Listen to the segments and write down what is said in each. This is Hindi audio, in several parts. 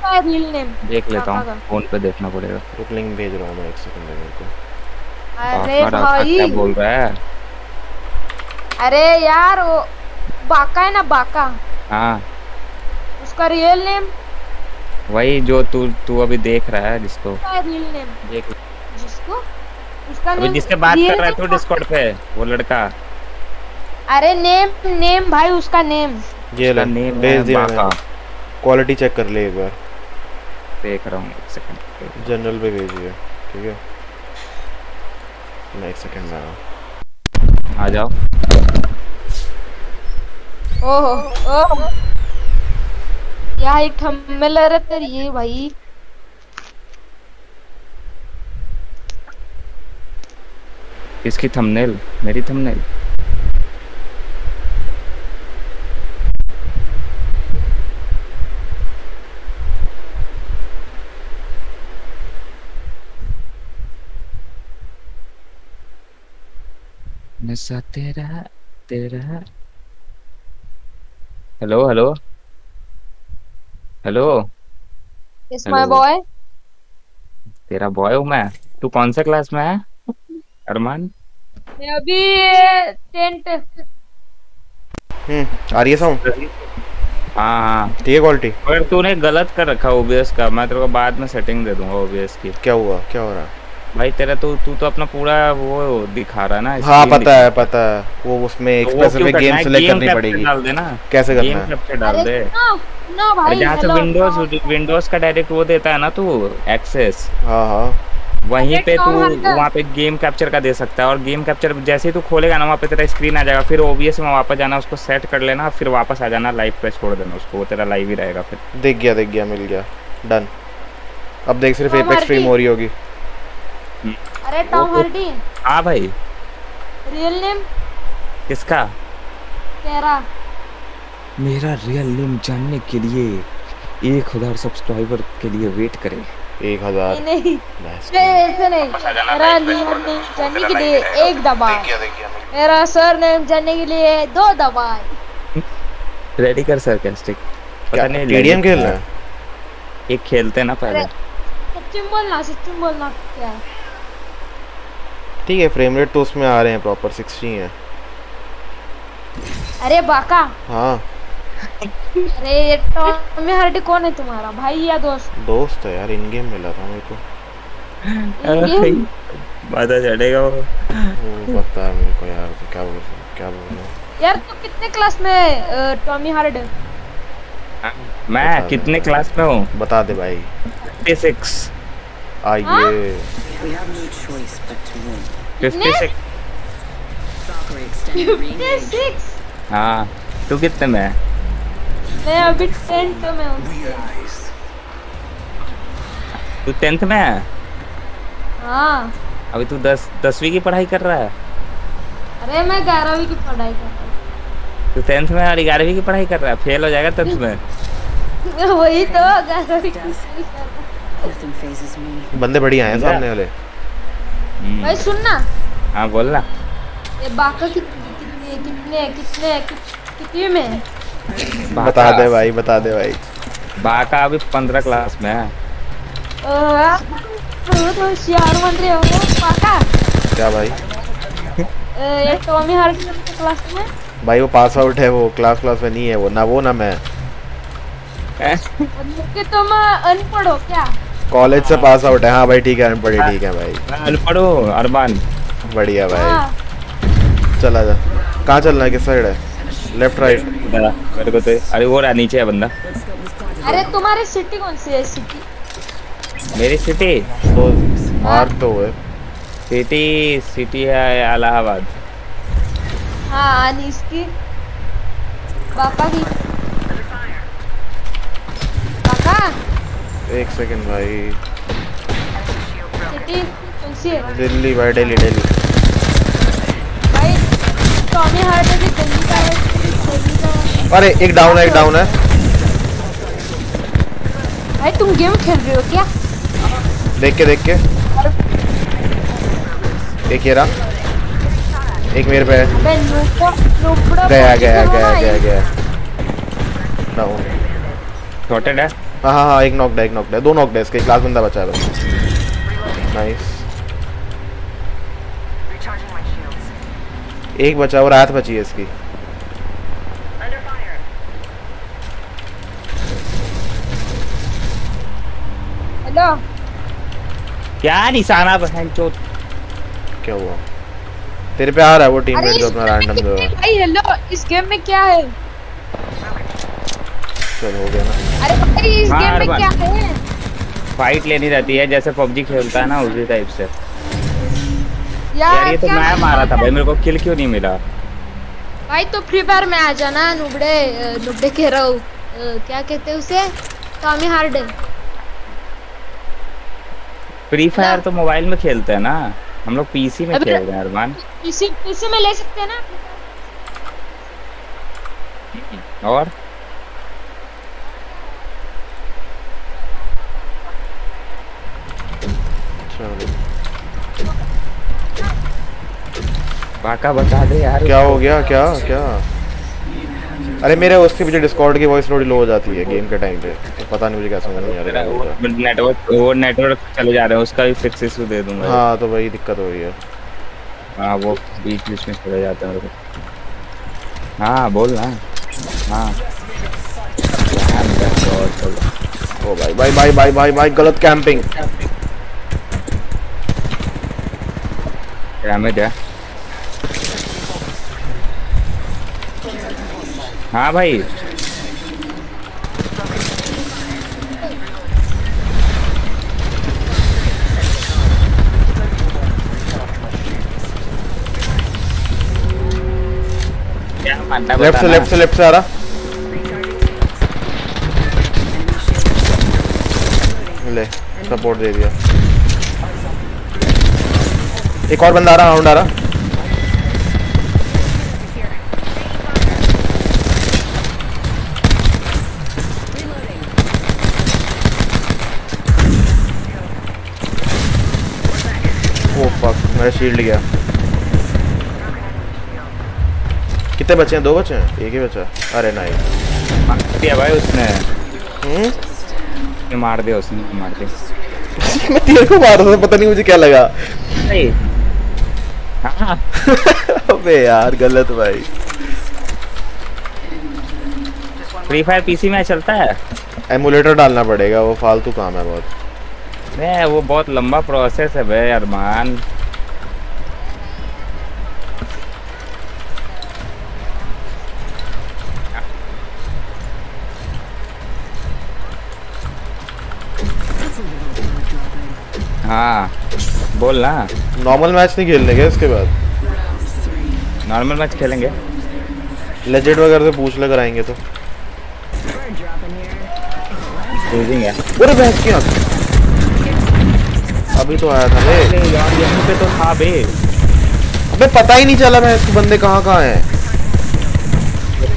क्या है रियल नेम देख लेता हूँ फ़ोन पे देखना पड़ेगा। रुक लिंक भेज रहा हूँ मैं एक सेकंड मेरे को। अरे राका क्या बोल रहा है? अरे यार वो बाका है ना बाका। हाँ। उसका रियल नेम वही जो तू तू अभी देख रहा है जिसको। है रियल नेम देख जिसको? उसका नेम जिससे बात कर रहा है तू डिस्कॉर्ड पे वो लड़का। अरे नेम नेम भाई उसका नेम ये ले नेम भेज दिया क्वालिटी चेक कर ले एक बार। देख रहा हूँ एक सेकंड जनरल पे भेजिए ठीक है? मैं एक सेकंड में आ रहा हूँ। आ जाओ। ओहो ओहो। यहाँ एक थंबनेल है तेरी ये भाई। किसकी थंबनेल मेरी थंबनेल? नशा तेरा तेरा hello hello hello is my boy तेरा बॉय हूँ मैं। तू कौन से क्लास में है अरमान? मैं अभी टेंथ हम्म आ रही है। साउंड हाँ हाँ। ठीक है क्वालिटी मगर तूने गलत कर रखा ओबीएस का। मैं तेरे को बाद में सेटिंग दे दूँगा ओबीएस की। क्या हुआ? क्या हो रहा है? भाई तेरा तू तू तो अपना पूरा वो दिखा रहा ना हाँ पता है पता है। वो उसमें एक वो क्यों स्पेसिफिक गेम सेलेक्ट करनी पड़ेगी। डाल दे ना कैसे करना है? कैप्चर डाल दे। नो नो भाई जहाँ से विंडोज़ विंडोज़ का डायरेक्ट वो देता है ना तू एक्सेस हाँ हाँ। वहीं पे तू वहाँ पे गेम कैप्चर का दे सकता है। और गेम कैप्चर जैसे ही तू खोलेगा ना वहाँ पे तेरा स्क्रीन आ जाएगा। फिर ओबीएस में वापस जाना उसको सेट कर लेना फिर वापस आ जाना लाइव पे छोड़ देना उसको। वो तेरा लाइव ही रहेगा फिर। दिख गया दिख गया मिल गया। डन अब देख सिर्फ़ एपेक्स स्ट्रीम हो रही होगी। अरे टॉम हार्डी। हाँ भाई। रियल नेम किसका? तेरा। मेरा रियल नेम जानने के लिए एक हज़ार सब्सक्राइबर के लिए वेट करें। एक हज़ार। नहीं नहीं। ऐसे नहीं। मेरा रियल नेम जानने के लिए एक दबाए। मेरा सर नेम जानने के लिए दो दबाए रेडी कर सरकास्टिक क्या पता नहीं टीडीएम खेलना एक खेलते ना पहले। सच्ची बोलना सच्ची बोलना क्या? है ठीक है फ्रेम रेट तो उसमें आ रहे हैं प्रॉपर 60 है। अरे बाका। हाँ। अरे ये टॉमी हार्डी कौन है तुम्हारा? भाई या दोस्त? दोस्त है यार इन गेम मिला था मेरे को। ये पता चलेगा वो। वो पता है मेरे को यार तो क्या बोल क्या बोल रहा हूँ। यार तू तो कितने क्लास में टॉमी हार्डी मैं बता कितने क्लास में हूँ? बता दे भाई। 56 आइए। We have no choice but to win. 56 Valkyrie fifty हाँ तू कितने में है? मैं अभी टेंथ में हूँ। तू टेंथ में है? हाँ। अभी तू दस दसवीं की पढ़ाई कर रहा है? अरे मैं ग्यारहवीं की पढ़ाई कर रहा तू टेंथ में और ग्यारहवीं की पढ़ाई कर रहा है? फेल हो जाएगा टेंथ में। वही तो ग्यारहवीं की पढ़ाई कर रहा Nothing बंदे बढ़िया हैं सामने वाले। हूँ। भाई सुनना हाँ बोल ना। ये बाका कितने कितने कितने कितने कित- कितने में है? बता दे भाई बता दे भाई। बाका अभी पंद्रह क्लास में है। बहुत होशियार बन रहे हो बाका क्या भाई? ये टॉमी कितने क्लास में? भाई वो पास आउट है वो क्लास क्लास में नहीं है वो ना वो ना मैं। कि तुम अनपढ़ हो क्या? कॉलेज से पास आउट है। हाँ भाई ठीक है अनपढ़ ठीक है भाई। अनपढ़ हूँ अरमान। बढ़िया भाई। हाँ। चला जा। कहाँ चलना है? किस साइड है? लेफ़्ट राइट मेरे को तो अरे वो रहा नीचे है बंदा। अरे तुम्हारी सिटी कौन सी है? सिटी मेरी सिटी तो मार्क तो हुए सिटी सिटी है इलाहाबाद। हाँ इसकी बाका की बाका एक सेकंड भाई। सिटी कौन सी है? दिल्ली भाई दिल्ली दिल्ली। भाई टॉमी हार्डी भी दिल्ली का है दिल्ली का अरे एक डाउन है एक डाउन है। भाई तुम गेम खेल रहे हो क्या? देख के देख के। एक ये रहा। एक मेरे पे है। गया गया गया गया गया। डाउन छोटे डे हाँ हाँ हाँ एक नॉकड है एक नॉकड है। दो नॉकड है इसके एक लास्ट बंदा बचा है बस। नाइस. एक बचा और रात बची है इसकी। हेलो। क्या निशाना बहन चो क्या हुआ? तेरे पे आ रहा है वो अरे टीममेट जो अपना रैंडम जो है। भाई हेलो इस गेम में क्या है? चल हो गया ना। अरे भाई इस हाँ, गेम में क्या है? फाइट लेनी रहती है जैसे पबजी खेलता है ना उसी टाइप से। यार, यार ये तो मैं मारा था भाई मेरे को किल क्यों नहीं मिला? भाई तो फ्री फायर में आ जाना नुबड़े नुबड़े कह रहा हूँ। क्या कहते हैं उसे? टॉमी हार्डे फ्री फायर तो मोबाइल में खेलते हैं ना। हम लोग पीसी में अबे- खेल रहे हैं अरमान पीसी पीसी में ले सकते हैं ना? और? बाका बता दे यार। क्या हो गया? क्या? क्या? अरे मेरे उसके पीछे डिस्कॉर्ड की वॉइस थोड़ी लो हो जाती है गेम के टाइम पे। तो पता नहीं मुझे क्या समझ नहीं आ रहा है। नेटवर्क वो नेटवर्क चले जा रहे हैं उसका भी फिक्स इशू दे दूँगा। हाँ तो वही दिक्कत हो रही है। हाँ वो बीच बीच में चले जाते हैं मेरे को हाँ बोल ना। हाँ। ओ भाई भाई भाई भाई भाई भाई गलत कैंपिंग डैमेज है हाँ भाई। लेफ़्ट से लेफ़्ट से लेफ़्ट से आ रहा। ले सपोर्ट दे दिया। एक और बंदा आ रहा राउंड आ रहा। मेरा शील्ड गया। कितने बचे हैं? दो बचे हैं? एक ही बचा। है। अरे नहीं। मार दिया भाई उसने। हम्म? मार दिया उसने मार दिया। मैं तेरे को मार रहा था पता नहीं मुझे क्या लगा। भाई हाँ अबे यार गलत भाई। फ्री फायर पीसी में चलता है? एमुलेटर डालना पड़ेगा वो फालतू काम है बहुत। नहीं वो बहुत लंबा प्रोसेस है भाई अरमान। हाँ बोल ना। नॉर्मल मैच नहीं खेलने के इसके बाद? नॉर्मल मैच खेलेंगे। लेजेंड वगैरह से पूछ ले कराएँगे तो। है। अरे बहस की। अभी तो आया था। बे यार यहीं पे तो था बे। अबे पता ही नहीं चला मैं इसके बंदे कहाँ कहाँ हैं।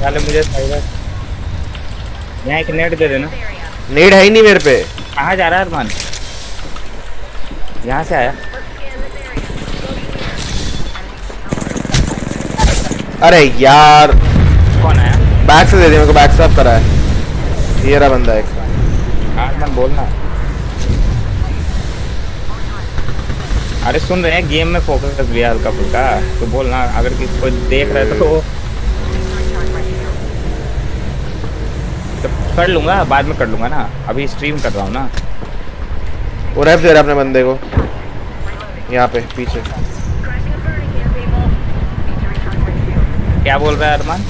पहले मुझे यहाँ एक नेट दे देना। नेड है ही नहीं मेरे पे। कहाँ जा रहा है अरमान? यहाँ से आया। अरे यार। कौन आया बैक से दे दे मेरे को बैक से करा है। ये रहा बंदा एक। हाँ अरमान बोलना। अरे सुन रहे हैं गेम में फोकस भी है हल्का फुल्का। तो बोलना अगर किसी कोई देख रहा है तो। तो कर लूँगा बाद में कर लूँगा ना। अभी स्ट्रीम कर रहा हूँ ना। वो रैप दे रहा है अपने बंदे को। यहाँ पे पीछे। क्या बोल रहा है अरमान?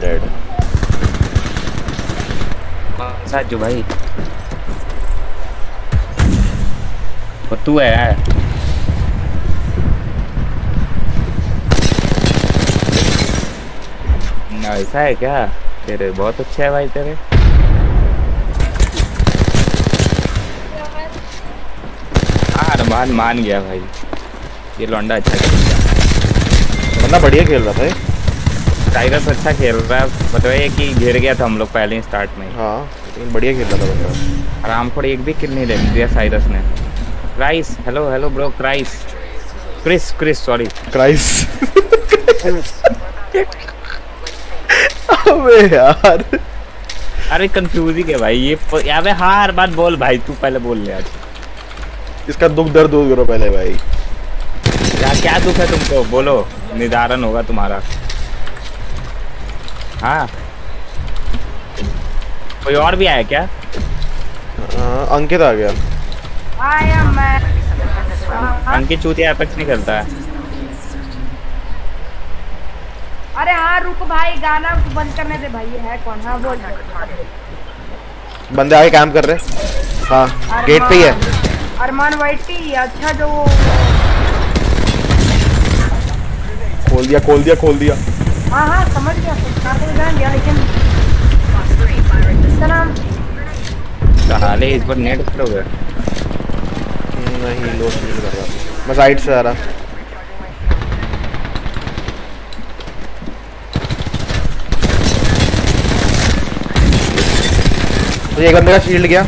डेड साजू भाई? वो तू है ना, ऐसा है क्या? तेरे बहुत अच्छा है भाई तेरे। हाँ अरमान मान गया भाई। ये लौंडा अच्छा खेल रहा बंदा बढ़िया खेल रहा था। टाइगर्स अच्छा खेल रहा है। मतलब ये कि घिर गया था हम लोग पहले ही स्टार्ट में ही। हाँ बढ़िया खेल रहा था बंदा। आराम रामपुर एक भी किल नहीं ले दिया साइरस ने Christ hello hello bro Christ Chris Chris sorry Christ अबे यार। अरे कंफ्यूजिंग है भाई ये यहाँ हाँ हर बात बोल भाई तू पहले बोल ले आज इसका दुख दर्द दूर करो पहले भाई। क्या क्या दुख है तुमको? बोलो निदारण होगा तुम्हारा। हाँ। कोई और भी आया क्या? अंकित आ गया। अंकित चूतिया एपेक्स नहीं करता है। अरे हाँ रुक भाई गाना बंद करने दे भाई है कौन? हाँ बोल। बंदे आगे काम कर रहे हाँ। गेट पे ही है। अरमान वाइटी अच्छा जो खोल दिया खोल दिया खोल दिया। हाँ हाँ समझ गया तो जान गया लेकिन इसका नाम? साले इस बार नेट हो गया। नहीं लो नहीं कर रहा मैं साइड से आ रहा। तो एक बंदे का शील्ड गया।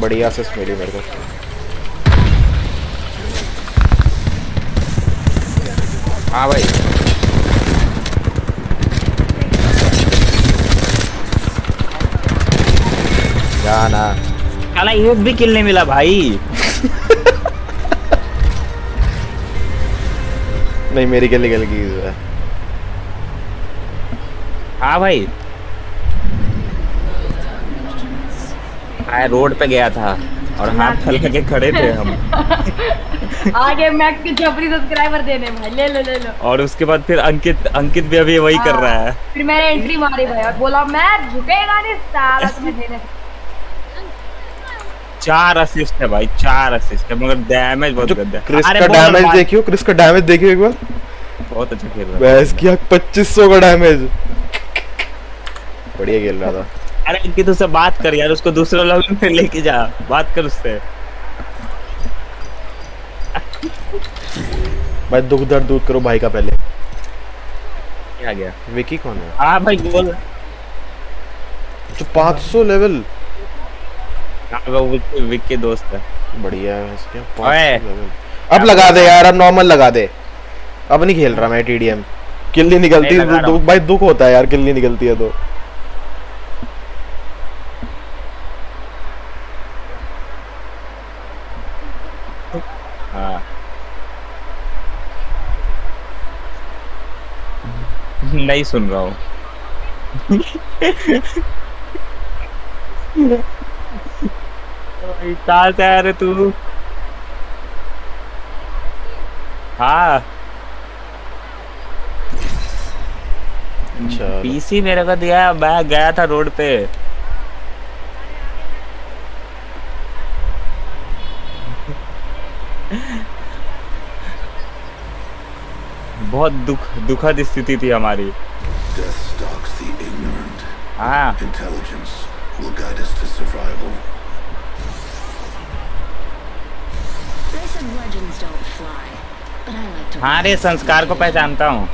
बढ़िया असिस्ट मिली मेरे को। हाँ भाई। जाना। साला एक भी किल नहीं मिला भाई। नहीं मेरी गली गल की है हाँ भाई। मैं रोड पे गया था। और हाथ फैला के खड़े थे हम। आगे मैक के छपरी सब्सक्राइबर देने भाई ले लो ले लो। और उसके बाद फिर अंकित अंकित भी अभी वही कर रहा है। फिर मैंने एंट्री मारी भाई और बोला मैं झुकेगा नहीं साला तुम्हें देने। चार असिस्ट है भाई चार असिस्ट है मगर डैमेज बहुत गंदा है। क्रिस का डैमेज देखियो क्रिस का डैमेज देखियो एक बार। बहुत अच्छा खेल रहा है। बस किया 2500 का डैमेज बढ़िया खेल रहा था। अरे अंकित उससे बात कर यार उसको दूसरे लेवल पे लेके जा। बात कर उससे। भाई दुख दर्द दूर करो भाई का पहले। क्या गया? विकी कौन है? हाँ भाई बोल। जो 500 लेवल हाँ, वो विक, के दोस्त है। बढ़िया है इसके ओए। 500 लेवल अब लगा दे यार अब नॉर्मल लगा दे। अब नहीं खेल रहा मैं टीडीएम किल नहीं निकलती दु, भाई दुख होता है यार किल नहीं निकलती है तो। नहीं सुन रहा हूँ। कहाँ से आ रहे तू? हाँ। पीसी मेरे को दिया मैं गया था रोड पे। बहुत दुख दुखद स्थिति थी हमारी। हाँ।, हाँ। रे संस्कार को पहचानता हूँ।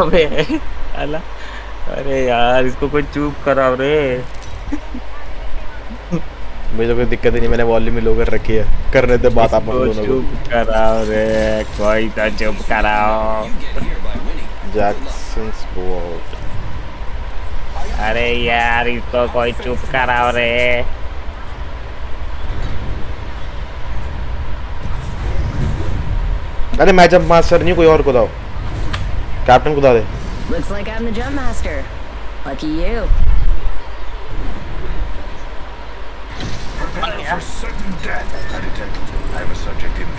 अबे अरे यार इसको कोई चूप करा रे। मुझे तो कोई दिक्कत ही नहीं मैंने वॉल्यूम में लो कर रखी है। करने दे बात आप दोनों को। चुप कराओ रे कोई तो चुप कराओ। जैक्संस बोट अरे यार इसको कोई चुप कराओ रे। अरे मैं जब मास्टर नहीं कोई और को दाओ कैप्टन को दा दे। Looks like I'm the jump master. Lucky you.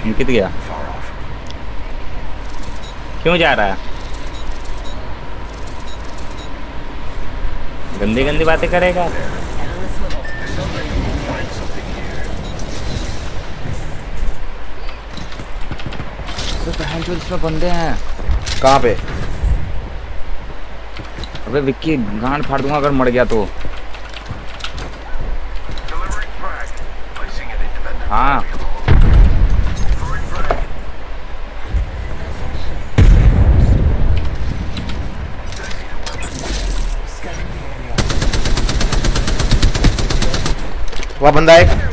अंकित गया क्यों जा रहा है? गंदी गंदी बातें करेगा। चोद इसमें बंदे हैं। कहाँ पे? अबे विक्की, गांड फाड़ दूँगा अगर मर गया तो। An independent. हाँ वहाँ बंदा है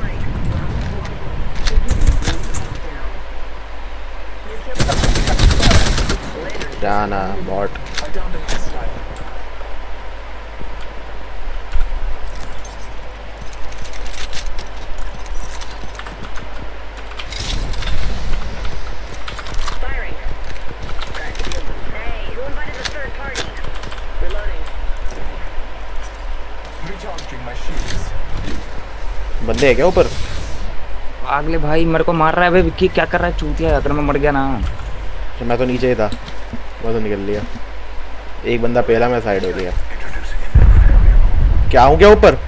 बंदे है क्या ऊपर? अगले भाई मेरे को मार रहा है भाई विक्की क्या कर रहा है? चूतिया अगर मैं मर गया ना। तो मैं तो नीचे ही था। मैं तो निकल लिया। एक बंदा पहला मैं साइड हो लिया क्या हूँ क्या ऊपर?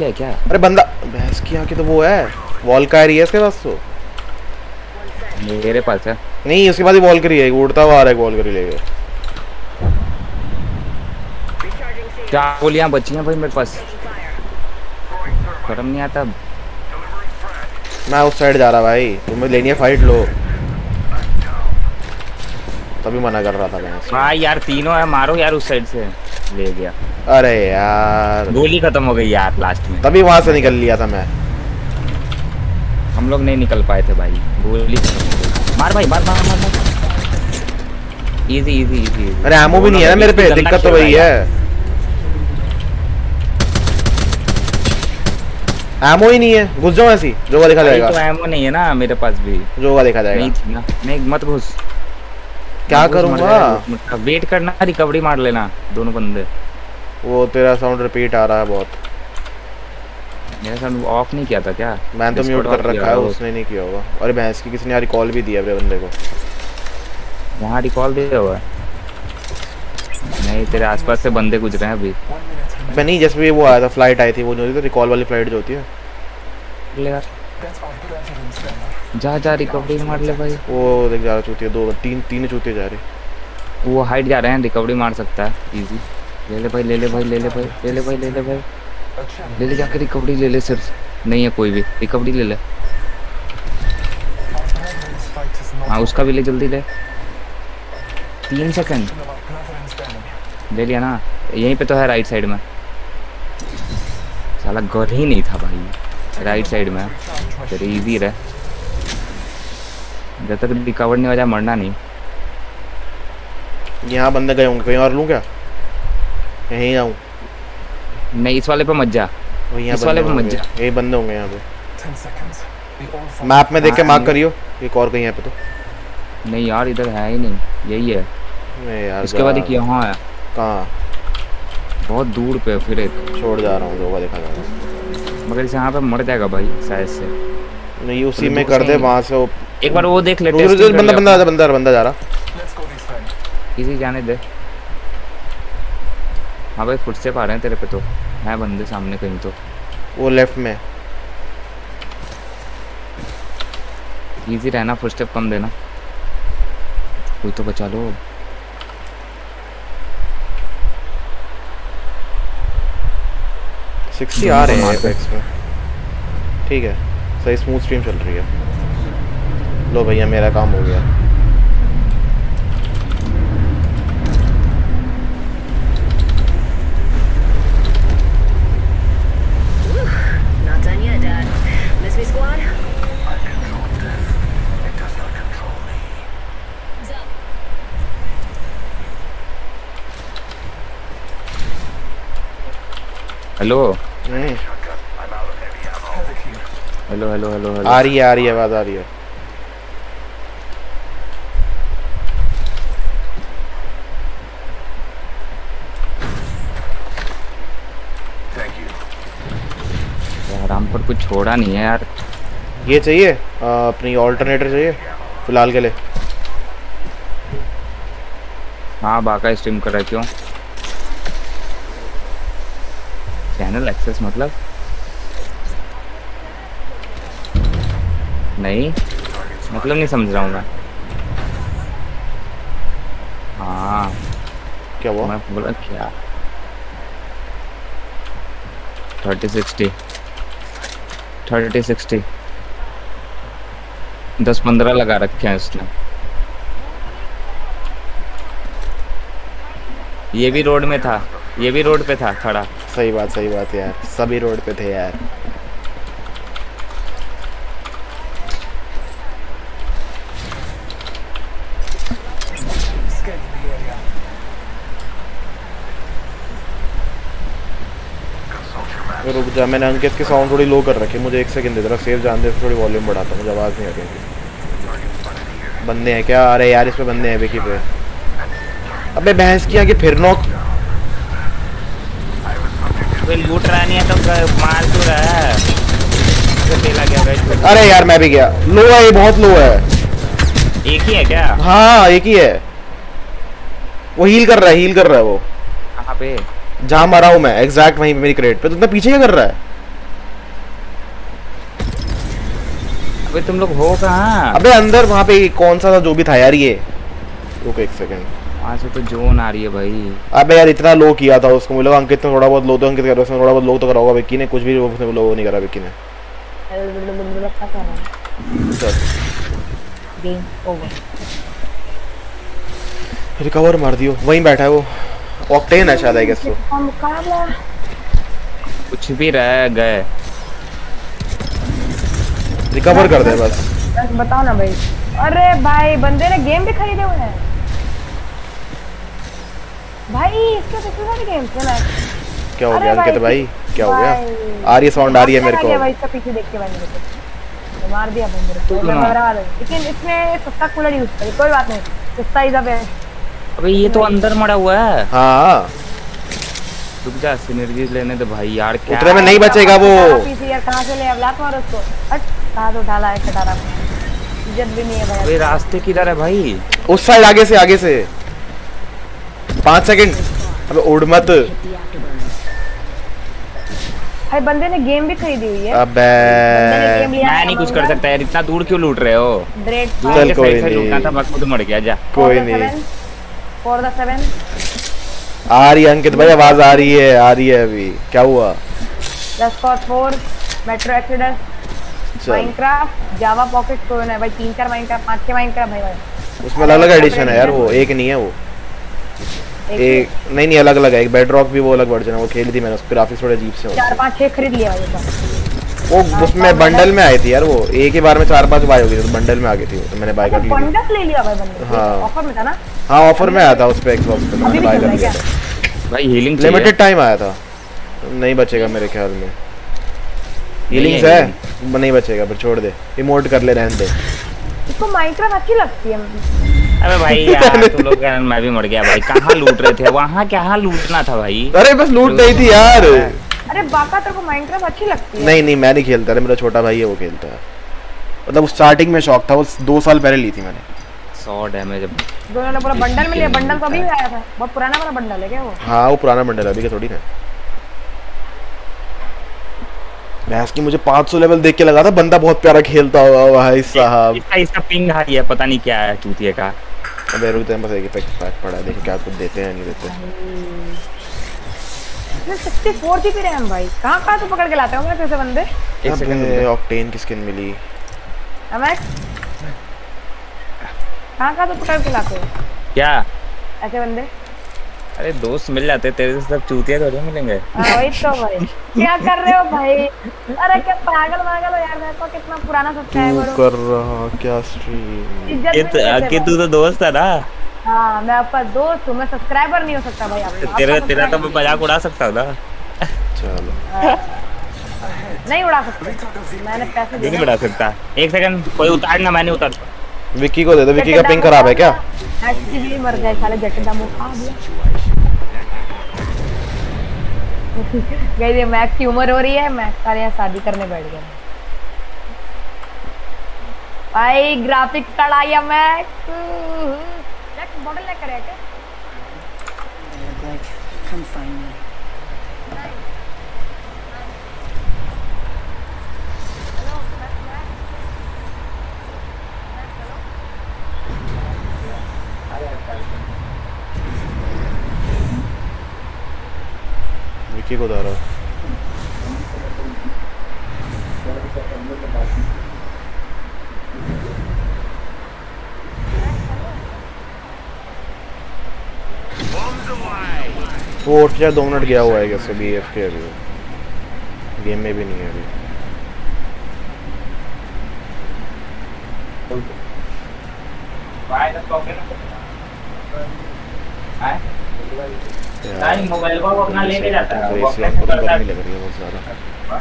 है क्या? अरे बंदा भैंस की आँखें तो वो है। वॉल का है इसके पास तो। मेरे पास है। नहीं उसके बाद ही वॉल करी है। उड़ता हुआ आ रहा है वॉल करी लेके। चार गोलियाँ बची हैं भाई मेरे पास? शर्म नहीं आता मैं उस साइड जा रहा भाई। तुम्हें लेनी है फाइट लो। तभी मना कर रहा था भैंस हाँ यार तीनों है मारो यार उस साइड से। ले गया। अरे यार। गोली खत्म हो गई यार लास्ट में। तभी वहाँ से निकल लिया था मैं। हम लोग नहीं निकल पाए थे भाई। गोली मार भाई मार मार मार मार। इजी इजी इजी अरे एमओ भी नहीं है ना मेरे पे। दिक्कत तो वही है एमओ ही नहीं है। घुस जाओ ऐसी जो देखा तो जाएगा। एमो नहीं है ना मेरे पास भी। जो का देखा जाएगा। थी ना। नहीं मत घुस। क्या करूँगा? वेट करना रिकवरी मार लेना दोनों बंदे। वो तेरा साउंड रिपीट आ रहा है बहुत। मेरे साथ ऑफ़ नहीं किया था क्या? मैंने तो म्यूट कर रखा है उसने नहीं किया होगा। अरे भैंस की किसी ने यार कॉल भी दिया अपने बंदे को? वहाँ रिकॉल दिया हुआ है। नहीं तेरे आसपास से बंदे गुजरे हैं अभी। मैं नहीं जैसे भी वो आया था फ़्लाइट आई थी वो जो होती है रिकॉल वाली फ़्लाइट जो होती है। ले यार. जा जा रिकवरी मार ले भाई। वो देख जा रहा चूतिया दो तीन तीन चूतिया जा रही। वो हाइट जा रहे हैं रिकवरी मार सकता है इजी ले ले भाई ले ले भाई ले ले भाई ले ले भाई ले ले भाई। ले ले जाके रिकवरी ले ले सिर्फ़। नहीं है कोई भी रिकवरी ले ले। हाँ उसका भी ले जल्दी ले। तीन सेकंड. ले लिया ना यहीं पे तो है राइट साइड में। साला घर ही नहीं था भाई। राइट साइड में। तेरे इजी रहे। जब तक रिकवर नहीं हो जाए मरना नहीं। यहाँ बंदे गए होंगे कहीं और लूँ क्या? यहीं आऊँ। नहीं इस वाले पे मत जा। इस वाले पे मत जा। यही बंदे होंगे यहाँ पे. मैप में देख के हाँ, मार्क करियो। एक और कहीं यहाँ पे तो। नहीं यार इधर है ही नहीं। यही है। नहीं यार इसके बाद एक यहाँ है। कहाँ? बहुत दूर पे फिर एक। छोड़ जा रहा हूँ जो का देखा जाएगा मगर इस यहाँ पे मर जाएगा भाई शायद से। नहीं उसी में कर दे वहाँ से एक बार वो देख ले रुक- रुक- testing रुक, कर बंदा बंदा अपना। बंदा बंदा जा रहा. इसी जाने दे। हाँ भाई फुट से पा रहे हैं तेरे पे तो। है बंदे सामने कहीं तो। वो लेफ़्ट में। इजी रहना फुट स्टेप कम देना। कोई तो बचा लो। सिक्सटी आ रहे हैं एपेक्स में ठीक है सही स्मूथ स्ट्रीम चल रही है। लो भैया मेरा काम हो गया। Not done yet, Dad. Miss me, squad? Hello hello hello hello आ रही है आ रही है आवाज़ आ रही है। यार हम पर कुछ छोड़ा नहीं है यार। ये चाहिए? आ, अपनी ऑल्टरनेटर चाहिए फ़िलहाल के लिए। हाँ बाका स्ट्रीम कर रहा है क्यों? चैनल एक्सेस मतलब? नहीं मतलब नहीं समझ रहा हूँ मैं। हाँ। क्या हुआ? मैं बोला क्या? Thirty sixty. Thirty sixty. दस पंद्रह लगा रखे हैं उसने ये भी रोड में था। ये भी रोड पे था खड़ा। सही बात सही बात यार। सभी रोड पे थे यार। रुक जा, मैंने अंकित की साउंड थोड़ी लो कर रखी मुझे एक सेकंड दे सेव जान दे थोड़ी वॉल्यूम बढ़ाता हूँ, मुझे आवाज़ नहीं आ रही बंदे हैं क्या? अरे यार इसमें बंदे हैं विकी पे। अबे भैंस की आगे फिर नॉक कोई लूट रहा नहीं है तो मार क्यों रहा है। तो अरे यार मैं भी गया। लो है ये बहुत लो है। एक ही है क्या? हाँ एक ही है। वो हील कर रहा है हील कर रहा है वो। कहाँ पे? जहाँ मरा हूँ मैं एग्जैक्ट वहीं पे मेरी क्रेट पे। तो इतना पीछे क्या कर रहा है? अबे तुम लोग हो कहाँ? अबे अंदर वहाँ पे कौन सा था जो भी था यार ये? रुको एक सेकंड वहाँ से तो जोन आ रही है भाई। अबे यार इतना लो किया था उसको। मुझे लगा अंकित ने थोड़ा बहुत लो तो अंकित कर उसने थोड़ा बहुत लो तो करा होगा। विक्की ने कुछ भी उसने लो नहीं करा विक्की ने। रिकवर मार दियो। वहीं बैठा है वो। ऑक्टेन है शायद आई गेस तो। कुछ भी रह गए। रिकवर कर दे बस। बस बताओ ना भाई। अरे भाई बंदे ने गेम भी खरीदे हुए हैं। भाई इसके कितने सारे गेम्स हैं? ना क्या हो गया अंकित भाई, भाई? क्या हो गया? आ रही है साउंड आ रही है मेरे को। भाई इसका पीछे देख के भाई मेरे को तो मार दिया बंदे को। मरा दे लेकिन इसमें सस्ता कूलर यूज़ करी कोई बात नहीं। सस्ता इज़ द अबे ये तो अंदर मरा हुआ है। हाँ। रुक जा सिनर्जीज लेने दे भाई यार क्या उतरे में नहीं बचेगा वो। पीसी यार कहाँ से ले अब लात मारो उसको। हट कहाँ से उठा ला है कटारा। इज़्ज़त भी नहीं है भाई। रास्ते किधर है भाई? उस साइड आगे से आगे से। पाँच सेकंड। अबे उड़ मत। भाई बंदे ने गेम भी खरीदी हुई है। अबे। मैं नहीं कुछ कर सकता यार इतना दूर क्यों लूट रहे हो? चल के कोई नहीं। लूटना था मैं खुद मर गया जा। कोई नहीं। फॉर द सेवन आ रही है अंकित भाई आवाज़ आ रही है आ रही है अभी। क्या हुआ? Just for four metro accident Minecraft Java pocket कोई ना भाई तीन चार माइनक्राफ्ट पाँच छह माइनक्राफ्ट भाई भाई। उसमें अलग अलग एडिशन है यार वो एक नहीं है वो। एक एक नहीं नहीं अलग अलग है। एक बेड रॉक भी वो अलग वर्जन है। वो खेली थी मैंने उसके। ग्राफिक्स थोड़े अजीब से चार पाँच छह खरीद लिया भाई वो उसमें बंडल में आई थी यार वो। एक ही बार में चार पाँच बाय हो गई तो बंडल में आ गई थी तो मैंने बाय कर ली बंडल ले लिया भाई बंदे हाँ। ऑफ़र में था ना? हाँ ऑफ़र में आया था उस पे एक्सबॉक्स पे तो मैंने बाय कर लिया भाई हीलिंग लिमिटेड टाइम आया था। नहीं बचेगा मेरे ख्याल में। हीलिंग्स है है। नहीं बचेगा फिर छोड़ दे। इमोट कर ले रहने दे। इसको माइनक्राफ्ट अच्छी लगती है। अबे भाई यार तुम लोग के कारण मैं भी मर गया भाई। कहाँ लूट रहे थे? वहाँ क्या लूटना था भाई? अरे बस लूट नहीं थी यार। अरे बाका तेरे को माइनक्राफ्ट अच्छी लगती है? नहीं नहीं मैं नहीं खेलता। अरे मेरा छोटा भाई है वो खेलता है। मतलब स्टार्टिंग में शौक था वो दो साल पहले ली थी मैंने। सौ डैमेज दोनों ने पूरा बंडल में लिया बंडल तो अभी आया था। बहुत पुराना वाला बंडल है क्या वो? हाँ वो पुराना बंडल है अभी का थोड़ी ना। भैंस की मुझे 500 लेवल देख के लगा था बंदा बहुत प्यारा खेलता होगा भाई साहब। इसका इसका पिंग हाई है पता नहीं क्या है चूतिए का। अबे रुक जा बस एक पैक पैक पड़ा है। देखिए क्या कुछ देते हैं नहीं देते। इसमें 64 जीबी रैम भाई। कहाँ कहाँ से पकड़ के लाते होंगे कैसे बंदे? एक सेकंड ऑक्टेन की स्किन मिली। अमेक कहाँ कहाँ से पकड़ के लाते हो? क्या? ऐसे बंदे? अरे दोस्त मिल जाते तेरे से सब चूतिया थोड़ी मिलेंगे। हाँ वही तो भाई। क्या कर रहे हो भाई? अरे क्या पागल पागल हो यार देखो कितना पुराना तू सब्सक्राइबर हो कर रहा क्या स्ट्रीम इज़्ज़त तो कि तू तो दोस्त है ना? हाँ मैं आपका दोस्त हूँ मैं सब्सक्राइबर नहीं हो सकता भाई आपका तेरे तेरा तो मैं मज़ाक उड़ा सकता हूँ ना? चलो। नहीं उड़ा सकते। मैंने पैसे नहीं उड़ा सकता। एक सेकंड कोई उतारना मैं नहीं उतार विक्की को दे दो विक्की का पिंग खराब है क्या? एक्चुअली मर गए साले जट दमो खा दिया। गई ये मैक्स की उम्र हो रही है मैक्स सारे यहाँ शादी करने बैठ गए भाई ग्राफिक्स कार्ड आया मैक्स मैक्स मॉडल लेकर करे क्या. Come find me. विक्की को रहा वो और शायद दो मिनट गया हुआ है कैसे बी एफ़ के अभी। गेम में भी नहीं है अभी। यार, मोबाइल को अपना लेके जाता है तो तो गर्मी लग रही है बहुत ज़्यादा?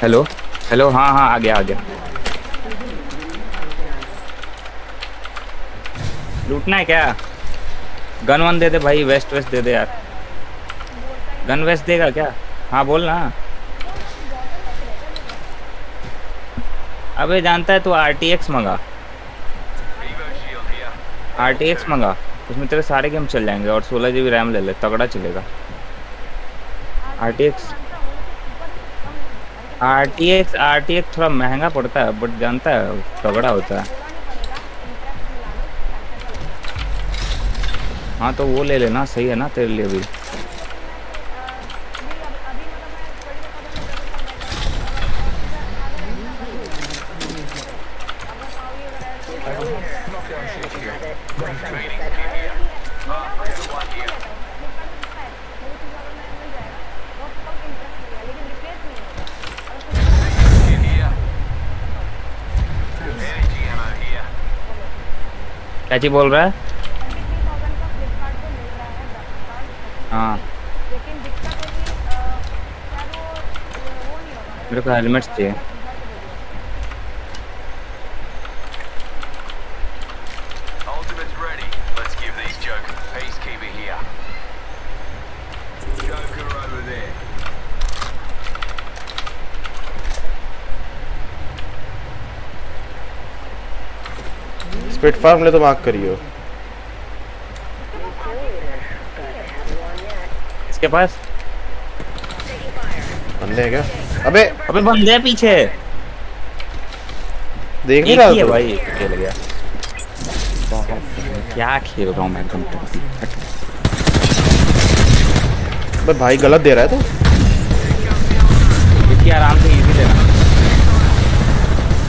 हेलो हेलो हाँ हाँ आ गया आ गया लूटना है क्या? गन वन दे दे भाई वेस्ट वेस्ट दे दे यार। गन वेस्ट देगा क्या? हाँ बोल ना। अबे, जानता है तू आर टी एक्स मंगा. आर टी एक्स मंगा। उसमें तेरे सारे गेम चल जाएँगे और सोलह जी बी रैम ले ले, तगड़ा चलेगा। R T X R T X R T X थोड़ा महँगा पड़ता है बट जानता है, तगड़ा होता है। हाँ तो वो ले लेना, सही है ना तेरे लिए भी. क्या बोल रहा हाँ मेरे को हेलमेट चाहिए। स्पिट फार्म तो मार्क करियो। इसके पास? बंदे है क्या? अबे अबे बंदे हैं पीछे। देख नहीं रहा तू? भाई खेल गया। क्या खेल रहा हूँ मैं तुम अबे भाई गलत दे रहा है तू। इतनी आराम से इजी लेना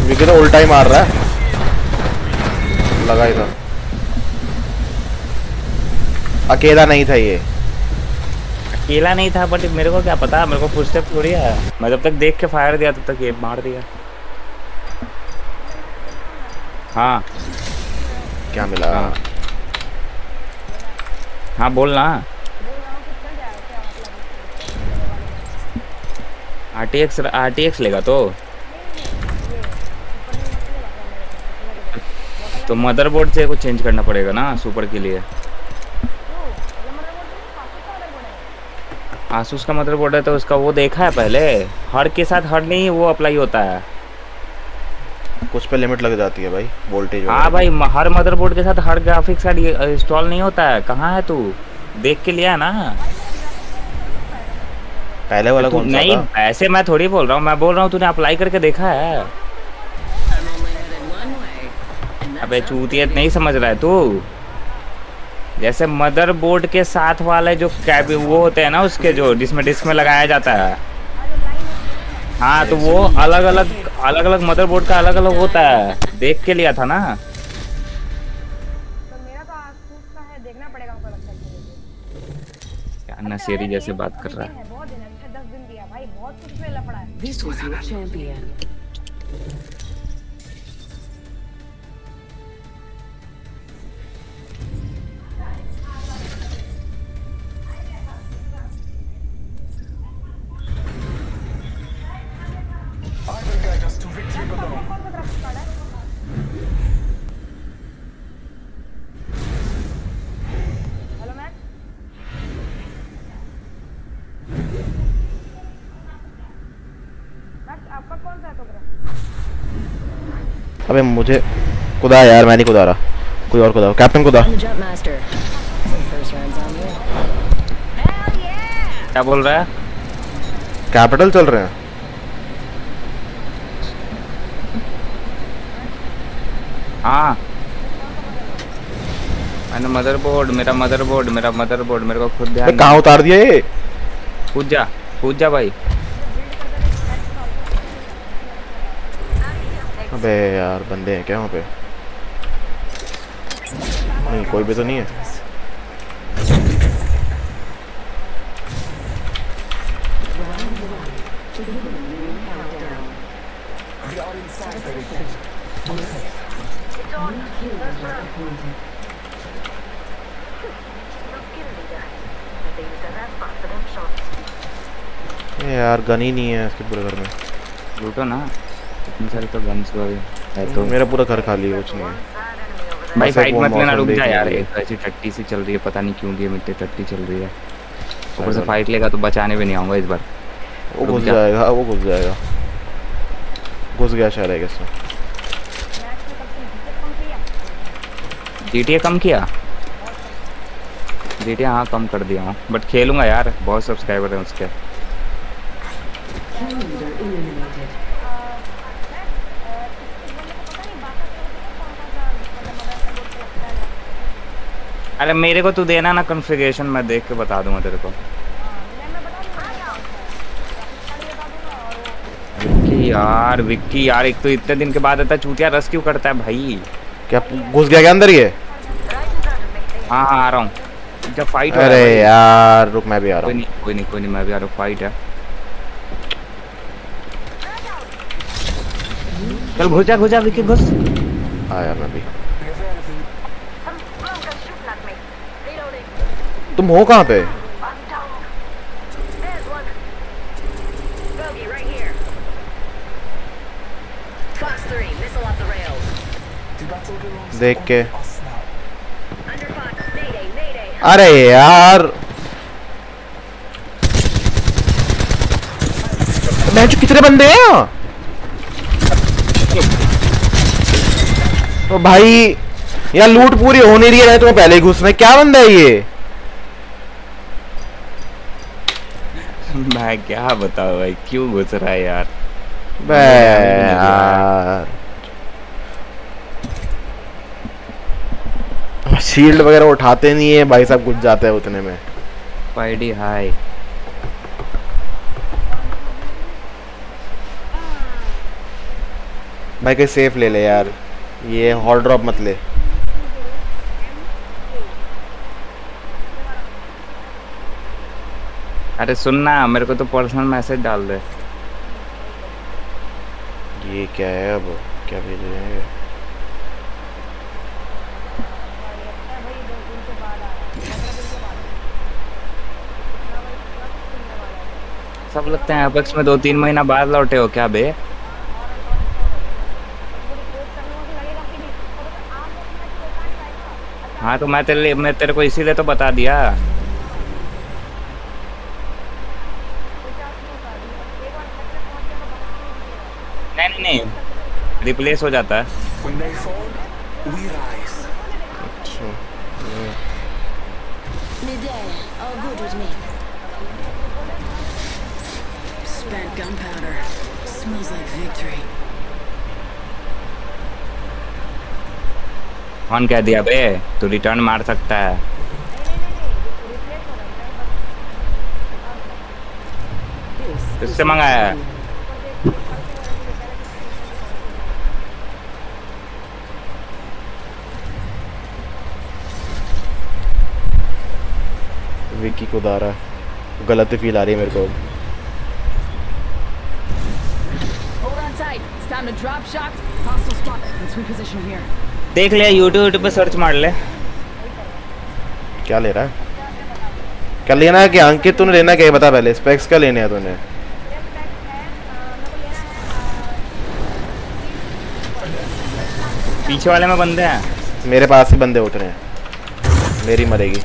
विकी तो उल्टा ही मार रहा है। लगा ही था अकेला नहीं था ये। अकेला नहीं था बट मेरे को क्या पता मेरे को फुल स्टेप थोड़ी है। मैं जब तक देख के फायर दिया तब तक ये मार दिया। हाँ। क्या मिला? हाँ। हाँ बोल ना। R T X R T X लेगा तो। तो मदरबोर्ड से कुछ चेंज करना पड़ेगा ना सुपर के लिए। आसूस का मदरबोर्ड है तो उसका वो देखा है पहले? हर के साथ हर नहीं वो अप्लाई होता है। कुछ पे लिमिट लग जाती है भाई वोल्टेज हाँ भाई हर मदरबोर्ड के साथ हर ग्राफिक्स कार्ड इंस्टॉल नहीं होता है। कहाँ है तू? देख के लिया है ना? पहले वाला कौन सा नहीं था? ऐसे मैं थोड़ी बोल रहा हूँ मैं बोल रहा हूँ तूने अप्लाई करके देखा है? अबे चूतियत नहीं समझ रहा है तू। जैसे मदरबोर्ड के साथ वाले जो कैब वो होते हैं ना उसके जो जिसमें डिस्क में लगाया जाता है। हाँ तो वो अलग अलग अलग अलग मदरबोर्ड का अलग अलग होता है। देख के लिया था ना। तो मेरा तो। क्या नशेरी जैसे बात कर रहा है अबे मुझे खुदा यार मैं नहीं खुदा रहा। कोई और खुदा कैप्टन you. क्या बोल रहा है? कैपिटल चल रहे हैं। हाँ। मैंने मदरबोर्ड मेरा मदरबोर्ड मेरा मदरबोर्ड मेरे को खुद ध्यान कहाँ उतार दिया ये? कूद जा कूद जा भाई। अबे यार, बंदे हैं क्या वहाँ पे? नहीं, कोई भी तो नहीं है। यार गन ही नहीं है इसके पूरे घर में। लूटो ना। इतनी सारी तो गन्स है तो। मेरा पूरा घर खाली है कुछ नहीं है। भाई फाइट मत लेना रुक जा यार एक ऐसी टट्टी सी चल रही है पता नहीं क्यों गेम इतनी टट्टी चल रही है। ऊपर से फाइट लेगा तो बचाने भी नहीं आऊँगा इस बार। वो घुस जाएगा वो घुस जाएगा। घुस गया शायद है इसमें जीटीए कम किया? जीटीए हाँ कम कर दिया। हूँ बट खेलूँगा यार बहुत सब्सक्राइबर हैं उसके। अरे मेरे को तू देना ना कॉन्फ़िगरेशन मैं देख के बता दूँगा तेरे को। विक्की यार विक्की यार एक तो इतने दिन के बाद आता चूतिया रस क्यों करता है भाई? क्या घुस गया क्या अंदर ये? हाँ हाँ आ रहा हूँ। जब फाइट अरे यार रुक मैं भी आ रहा कोई हूँ। नहीं कोई नहीं कोई नहीं मैं भी आ रहा हूँ फाइट है। चल घुस जा घुस जा विक्की घुस। आया मैं भी। तुम हो कहाँ पे Bogey right here. Fox 3, missile off the rails. देख के. अरे यार मैं जो कितने बंदे हैं तो भाई यार लूट पूरी हो नहीं रही है तुम्हें पहले ही घुसना क्या बंदा है ये मैं क्या बताऊँ भाई क्यों घुस रहा है यार? बे यार। शील्ड वगैरह उठाते नहीं है भाई साहब घुस जाते हैं उतने में। पाइडी हाय। भाई कहीं सेफ़ ले ले यार। ये हॉट ड्रॉप मत ले। अरे सुनना मेरे को तो पर्सनल मैसेज डाल दे। ये क्या है अब? क्या भेज रहे हैं? सब लगते हैं अपेक्स में दो तीन महीना बाद लौटे हो क्या बे? हाँ तो मैं तेरे मैं तेरे को इसीलिए तो बता दिया नहीं नहीं नहीं रिप्लेस हो जाता है। फ़ोन कह दिया बे तू रिटर्न मार सकता है उससे मंगाया को दारा गलत फील आ रही है मेरे को. देख ले यूट्यूब यूट्यूब पे सर्च मार ले। क्या ले रहा है? क्या लेना है कि अंकित तूने लेना क्या? बता पहले। स्पेक्स क्या लेने हैं तूने? पीछे वाले में बंदे हैं। मेरे पास ही बंदे उतरे हैं। मेरी मरेगी।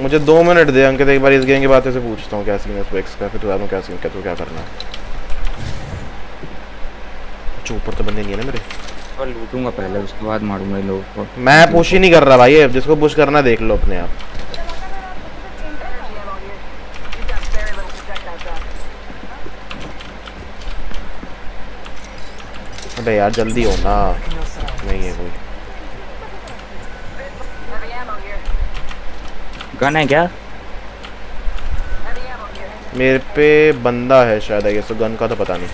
मुझे दो मिनट दे अंकित एक बार इस गेम के बाद से पूछता हूँ क्या सीन है स्पेक्स का फिर बता दूँ क्या सीन क्या तो क्या करना है। अच्छा ऊपर तो बंदे नहीं है ना मेरे। लूटूँगा पहले उसके बाद मारूँगा इन लोगों को। मैं पुश ही नहीं कर रहा भाई जिसको पुश करना देख लो अपने आप। अबे यार जल्दी हो ना। नहीं है कोई। गन है क्या? मेरे पे बंदा है शायद है सो गन का तो पता नहीं।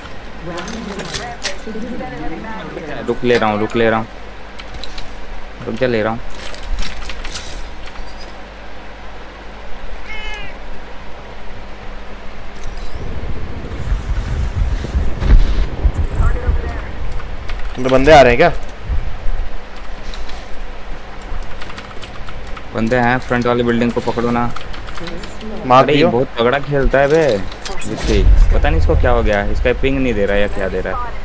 रुक ले रहा हूँ रुक ले रहा हूँ। रुक जा ले रहा हूँ। तो बंदे आ रहे हैं क्या? बंदे हैं फ्रंट वाली बिल्डिंग को पकड़ो ना। मार दियो। बहुत तगड़ा खेलता है बे। विक्की पता नहीं इसको क्या हो गया इसका पिंग नहीं दे रहा है या क्या दे रहा है।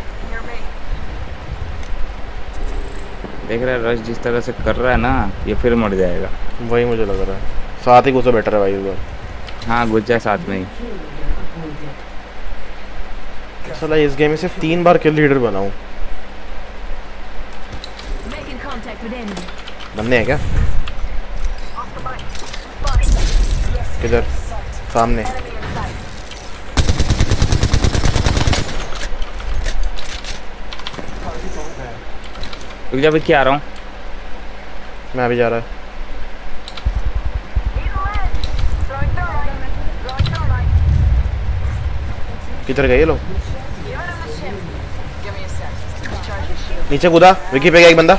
देख रहा है रश जिस तरह से कर रहा है ना ये फिर मर जाएगा। वही मुझे लग रहा है। साथ ही घुसा बेटर है भाई बार हाँ घुस जाए साथ में ही। साला इस गेम में सिर्फ़ तीन बार किल लीडर बना हूँ Making contact with enemy. बंदे हैं क्या? किधर सामने। रुक जा विक्की आ रहा हूँ? मैं अभी जा रहा है। किधर गए लोग? नीचे कूदा विकी पे गया एक बंदा।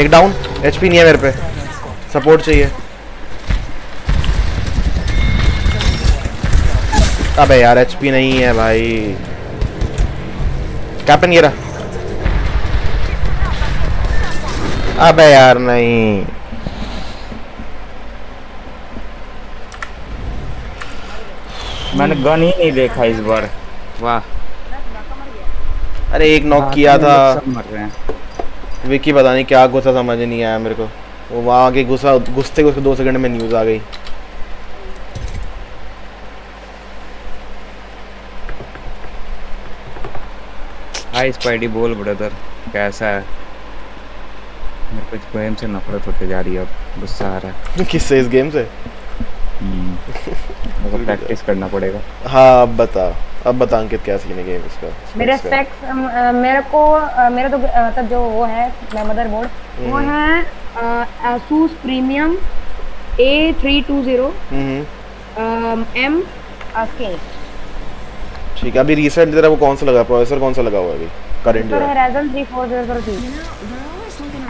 एक डाउन एचपी नहीं है मेरे पे। सपोर्ट चाहिए। अबे यार एचपी नहीं है भाई। कैप्टन गिरा अबे यार नहीं। मैंने गन ही नहीं देखा इस बार। वाह। अरे एक नॉक किया था। मर रहे हैं। विकी पता नहीं क्या घुसा समझ नहीं आया मेरे को। वो वहाँ आके घुसा घुसते घुसते दो सेकंड में न्यूज़ आ गई। हाय स्पाइडी बोल ब्रदर कैसा है? मेरे को इस गेम से नफरत होते जा रही है अब गुस्सा आ रहा है। किससे इस गेम से? हम्म, मेरे को प्रैक्टिस करना पड़ेगा। हाँ अब बता। अब बता अंकित क्या सीन है गेम इसका? मेरे स्पेक्स मेरे को मेरा तो मतलब जो वो है मदरबोर्ड वो है asus प्रीमियम ज़ीरो हम्म। एम के ठीक है अभी रिसेंट तेरा वो कौन सा लगा? प्रोसेसर कौन सा लगा हुआ है अभी? करंट है Ryzen three four zero zero three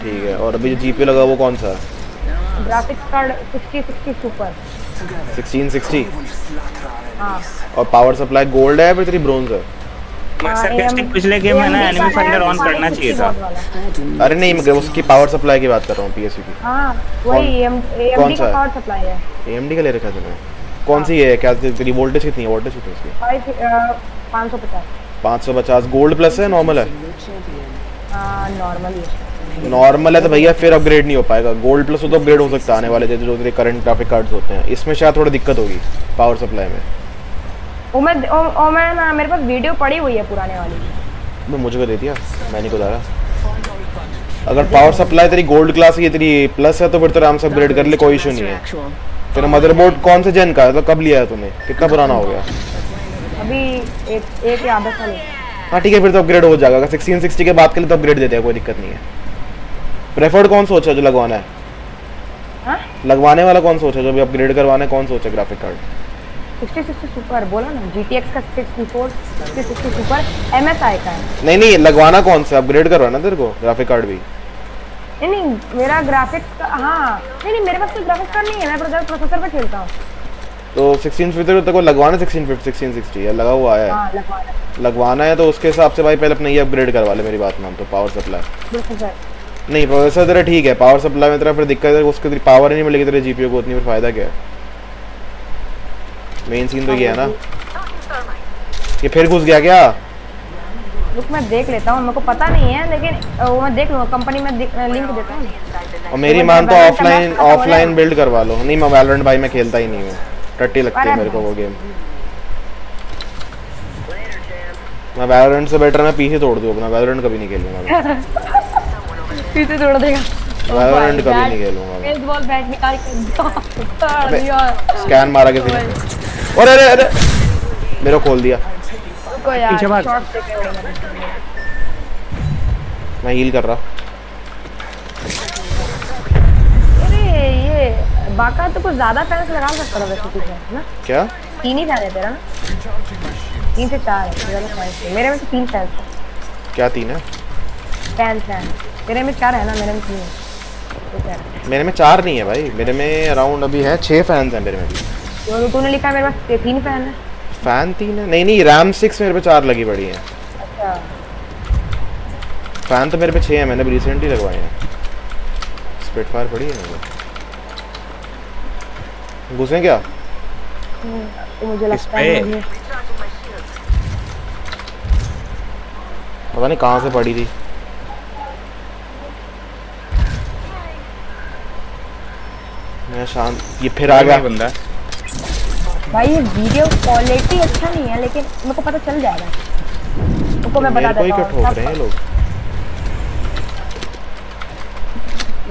ठीक है और अभी जो जीपी लगा वो कौन सा? Graphics card sixty sixty super 1660 हाँ और पावर सप्लाई गोल्ड है या फिर तेरी ब्रोंज है? मास्टर कैस्टिंग पिछले गेम में ना एनिमी का ऑन करना चाहिए था। अरे नहीं मैं उसकी पावर सप्लाई की बात कर रहा हूँ पीएसयू की। हाँ वही एम कौन सा का है? पावर सप्लाई है। एएमडी का ले रखा है कौन सी है? क्या तेरी वोल्टेज कितनी है? वोल्टेज कितनी है उसकी? पाँच सौ पचास। 550 गोल्ड प्लस है? नॉर्मल है? नॉर्मल है तो भैया फिर अपग्रेड नहीं हो पाएगा। गोल्ड प्लस तो अपग्रेड हो सकता है आने वाले जो तेरे करंट ग्राफिक कार्ड्स होते हैं। इसमें शायद थोड़ी दिक्कत होगी पावर सप्लाई में। वो मैं ओ, ओ मैं ना मेरे पास वीडियो पड़ी हुई है पुराने वाली। मैं मुझे को दे दिया मैंने को डाला अगर पावर सप्लाई तेरी गोल्ड क्लास की तेरी प्लस है तो फिर तो आराम से अपग्रेड कर ले कोई इशू नहीं है. तेरा मदरबोर्ड कौन से जेन का है? तो कब लिया है तूने? कितना पुराना हो गया? अभी एक एक या आधा साल हाँ ठीक है फिर तो अपग्रेड हो जाएगा। अगर सिक्सटीन सिक्सटी के बाद के लिए तो अपग्रेड देते हैं कोई दिक्कत नहीं है। प्रेफर्ड कौन सोचा जो लगवाना है? हाँ? लगवाने वाला कौन सोचा जो अभी अपग्रेड करवाना है कौन सोचा graphic card sixty sixty super बोला ना जी टी एक्स का sixty four sixty sixty super M S I का है। नहीं नहीं लगवाना कौन सा? अपग्रेड करवाना तेरे को ग्राफिक कार्ड भी। नहीं नहीं मेरा ग्राफिक्स का हाँ नहीं नहीं मेरे पास कोई ग्राफिक्स कार्ड नहीं है मैं प्रोसेसर पे खेलता हूँ। तो सिक्सटीन फिफ्टी तेरे को लगवाना सिक्सटीन फिफ्टी सिक्सटीन सिक्सटी है लगा हुआ है? हाँ लगवाना लगवाना है तो उसके हिसाब से भाई पहले अपना ये अपग्रेड करवा ले मेरी बात मान तो पावर सप्लाई नहीं प्रोसेसर तेरा ठीक है पावर सप्लाई में तेरा फिर दिक्कत है उसके तेरी पावर ही नहीं मिलेगी तेरे जीपीयू को उतनी फिर फ़ायदा क्या है? मेन सीन तो ये है ना। ये फिर घुस गया क्या? रुक मैं देख लेता हूँ मेरे को पता नहीं है लेकिन वो मैं देख लूँगा कंपनी में लिंक देता हूँ। और मेरी मान तो ऑफलाइन ऑफलाइन बिल्ड करवा लो। नहीं मैं वैलोरेंट भाई मैं खेलता ही नहीं हूँ। टट्टी लगती है मेरे को वो गेम मैं वैलोरेंट से बेटर मैं पीसी तोड़ दूँ अपना। वैलोरेंट कभी नहीं खेलूँगा पीछे तोड़ देगा। वैलोरेंट कभी नहीं खेलूँगा मैं। बेसबॉल बैट निकाल के तोड़ दिया स्कैन मारा किसी ने। अरे अरे अरे मेरे को खोल दिया। रुको यार पीछे भाग। मैं। हील कर रहा। अरे ये बाका तो कुछ ज़्यादा फैंस लगा सकता था वैसे पीछे है ना? क्या? तीन ही फ़ैन है तेरा। ना तीन से चार है ज़्यादा फैंस मेरे में तो तीन फैंस है। क्या तीन है? फ़ैन फ़ैन तेरे में चार है ना मेरे में तीन है है? मेरे में चार नहीं है भाई। मेरे में अराउंड अभी है छः फैंस हैं मेरे में भी। तूने लिखा मेरे पास तीन फ़ैन है। फ़ैन तीन है? नहीं नहीं रैम सिक्स मेरे पे चार लगी पड़ी है। अच्छा। फ़ैन तो मेरे पे छः है मैंने भी रिसेंटली लगवाए हैं। स्पिटफायर पड़ी है मेरे घुसें क्या? तो मुझे लगता है मुझे पता नहीं कहाँ से पड़ी थी। मैं शांत। ये फिर आ गया। बंदा भाई ये वीडियो क्वालिटी अच्छा नहीं है लेकिन मेरे को पता चल जाएगा उनको मैं बता को ही देता हूँ। ठोक रहे हैं लोग।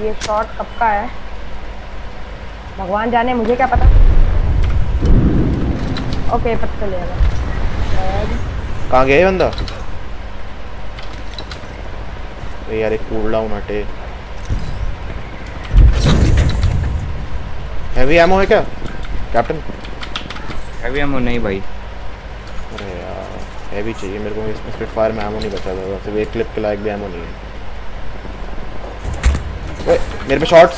ये शॉट कब का है? भगवान जाने मुझे क्या पता? ओके पता चल जाएगा कहाँ गया ये बंदा? अरे यार एक कूल डाउन हटे। हैवी एमो है क्या कैप्टन हैवी एमो नहीं भाई। अरे यार हैवी चाहिए मेरे को इसमें स्पिट फायर में एमो नहीं बचा था सिर्फ़ एक क्लिप के लायक भी एमो नहीं है। ओए, मेरे पे शॉट्स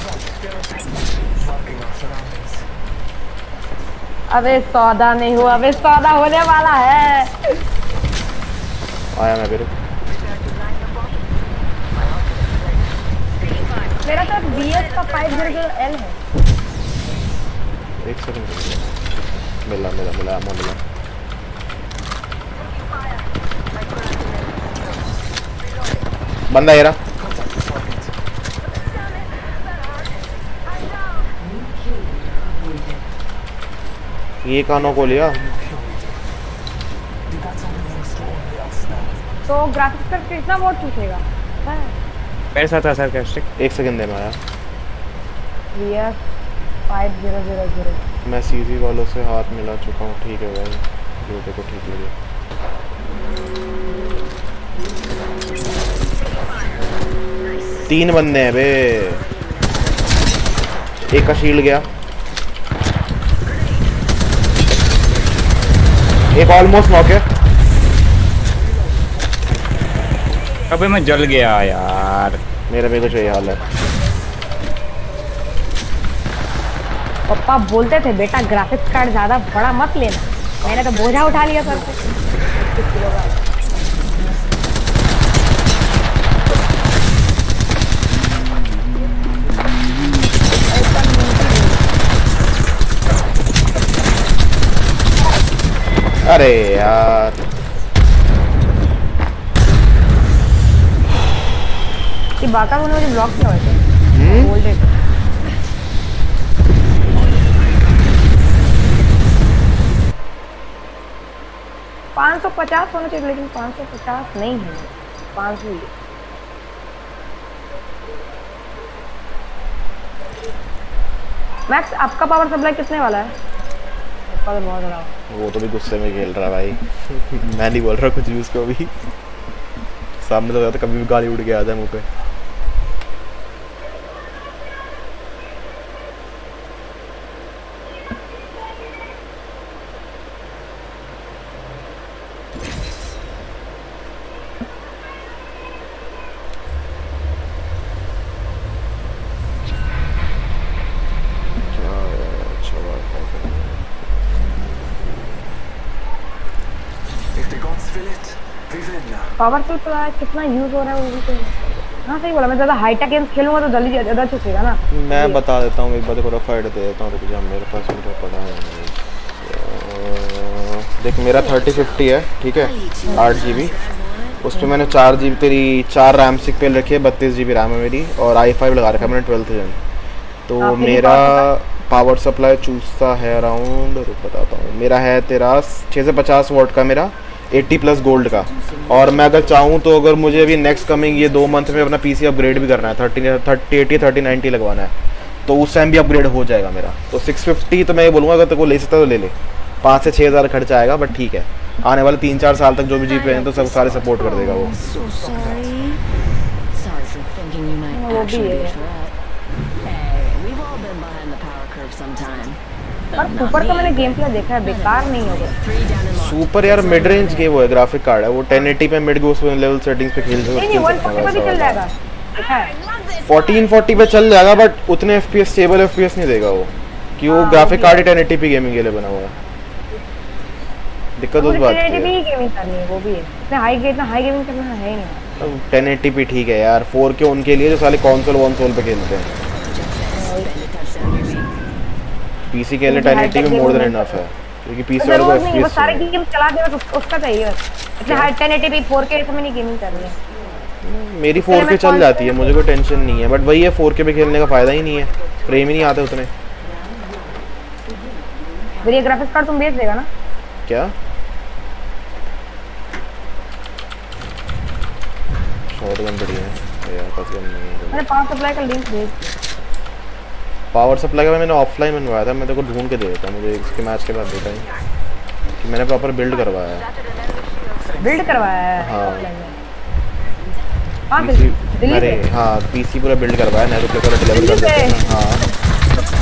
अबे सौदा नहीं हुआ अबे सौदा होने वाला है। आया मैं फिर। मेरा तो बी एस का फाइव ज़ीरो ज़ीरो एल है। एक सेकंड मिला मिला मिला एमो मिला बंदा ये रहा ये कानों को लिया तो ग्राफिक्स पर कितना वोट पूछेगा मेरे। साथ था सरकास्टिक एक सेकंड दे में आया फाइव ज़ीरो ज़ीरो ज़ीरो मैं सीजी वालों से हाथ मिला चुका हूँ ठीक है भाई। जो देखो ठीक लगे। तीन बंदे हैं बे। एक का शील्ड गया। एक ऑलमोस्ट नॉक है। अबे मैं जल गया यार। मेरा पे कुछ यही हाल है। पापा बोलते थे बेटा ग्राफिक्स कार्ड ज़्यादा बड़ा मत लेना। मैंने तो बोझा उठा लिया सर से। 25 किलो का अरे यार। ये बाका मुझे ब्लॉक किया हुआ है हम्म? बोल्डेड पाँच सौ पचास होना चाहिए, लेकिन पाँच सौ पचास नहीं है। पाँच सौ मैक्स, आपका पावर सप्लाई कितने वाला है? तो बहुत वो तो भी गुस्से में खेल रहा है भाई। मैं नहीं बोल रहा कुछ भी उसको अभी सामने तो कभी भी गाली उड़ के आ जाए मुँह पे क्या है? अच्छा Wi-Fi का। If the gods will it, Vivenna. Power tool कितना यूज़ हो रहा है वो भी तो हाँ सही बोला मैं ज़्यादा हाईटेक गेम्स खेलूँगा तो जल्दी ज़्यादा चुकेगा ना। मैं बता देता हूँ एक बार देखो रफ आइडिया दे देता हूँ रुक जा मेरे पास मेरा पड़ा है। देख मेरा थर्टी फिफ्टी है ठीक है आठ जी बी उस पर मैंने चार जी तेरी चार रैम सिक पेल रखी है बत्तीस जी बी रैम है मेरी और आई फाइव लगा रखा है मैंने ट्वेल्थ जन तो हाँ, मेरा पावर सप्लाई चूसता है अराउंड रुक बताता हूँ मेरा है तेरा छः से पचास वोट का मेरा 80 प्लस गोल्ड का। और मैं अगर चाहूँ तो अगर मुझे अभी नेक्स्ट कमिंग ये दो मंथ में अपना पीसी अपग्रेड भी करना है thirty thirty eighty thirty ninety लगवाना है तो उस टाइम भी अपग्रेड हो जाएगा मेरा। तो 650 तो मैं ये बोलूँगा अगर तेरे को ले सकता है तो ले ले। पाँच से छः हज़ार खर्चा आएगा बट ठीक है। आने वाले तीन चार साल तक जो भी जीपी हैं तो सब सारे सपोर्ट कर देगा वो। वो भी है। पर सुपर का मैंने गेम प्ले देखा है बेकार नहीं होगा. सुपर यार मिड रेंज के वो है ग्राफिक कार्ड है वो 1080 पे मिड गोस लेवल सेटिंग्स पे खेल वन पर भी चल जाएगा। देखा 1440 पे चल जाएगा बट उतने एफपीएस स्टेबल एफपीएस नहीं देगा वो कि वो हाँ, ग्राफिक कार्ड ही 1080 पे गेमिंग के लिए बना हुआ है। दिक्कत उस बात की 1080p है। ही गेमिंग करनी है वो भी है। इतना हाई इतना हाई गेमिंग करना है नहीं। अब 1080p ठीक है यार 4K उनके लिए जो साले कंसोल वनसोल पे खेलते हैं पीसी के लिए 1080p high-tech more than enough है क्योंकि पीसी तो वालों को नहीं है। सारे गेम चला दे बस उसका चाहिए बस इतने हाई 1080p 4K सब में नहीं गेमिंग करनी है। मेरी 4K चल जाती है मुझे कोई टेंशन नहीं है बट वही है 4K पे खेलने का फ़ायदा ही नहीं है। फ्रेम ही नहीं आते उतने। फिर ये ग्राफिक्स कार्ड तुम बेच देगा ना? क्या? शॉटगन बढ़िया है। यार पास गन नहीं। है मैंने पावर सप्लाई का लिंक भेज पावर सप्लाई का मैंने ऑफलाइन बनवाया था मैं तेरे को ढूंढ के दे देता मुझे इसके मैच के बाद देता है कि मैंने प्रॉपर बिल्ड करवाया है। बिल्ड करवाया है? हाँ। हाँ अरे हाँ पीसी पूरा बिल्ड करवाया नेहरू प्ले पूरा डिलीवर कर देते हैं। हाँ।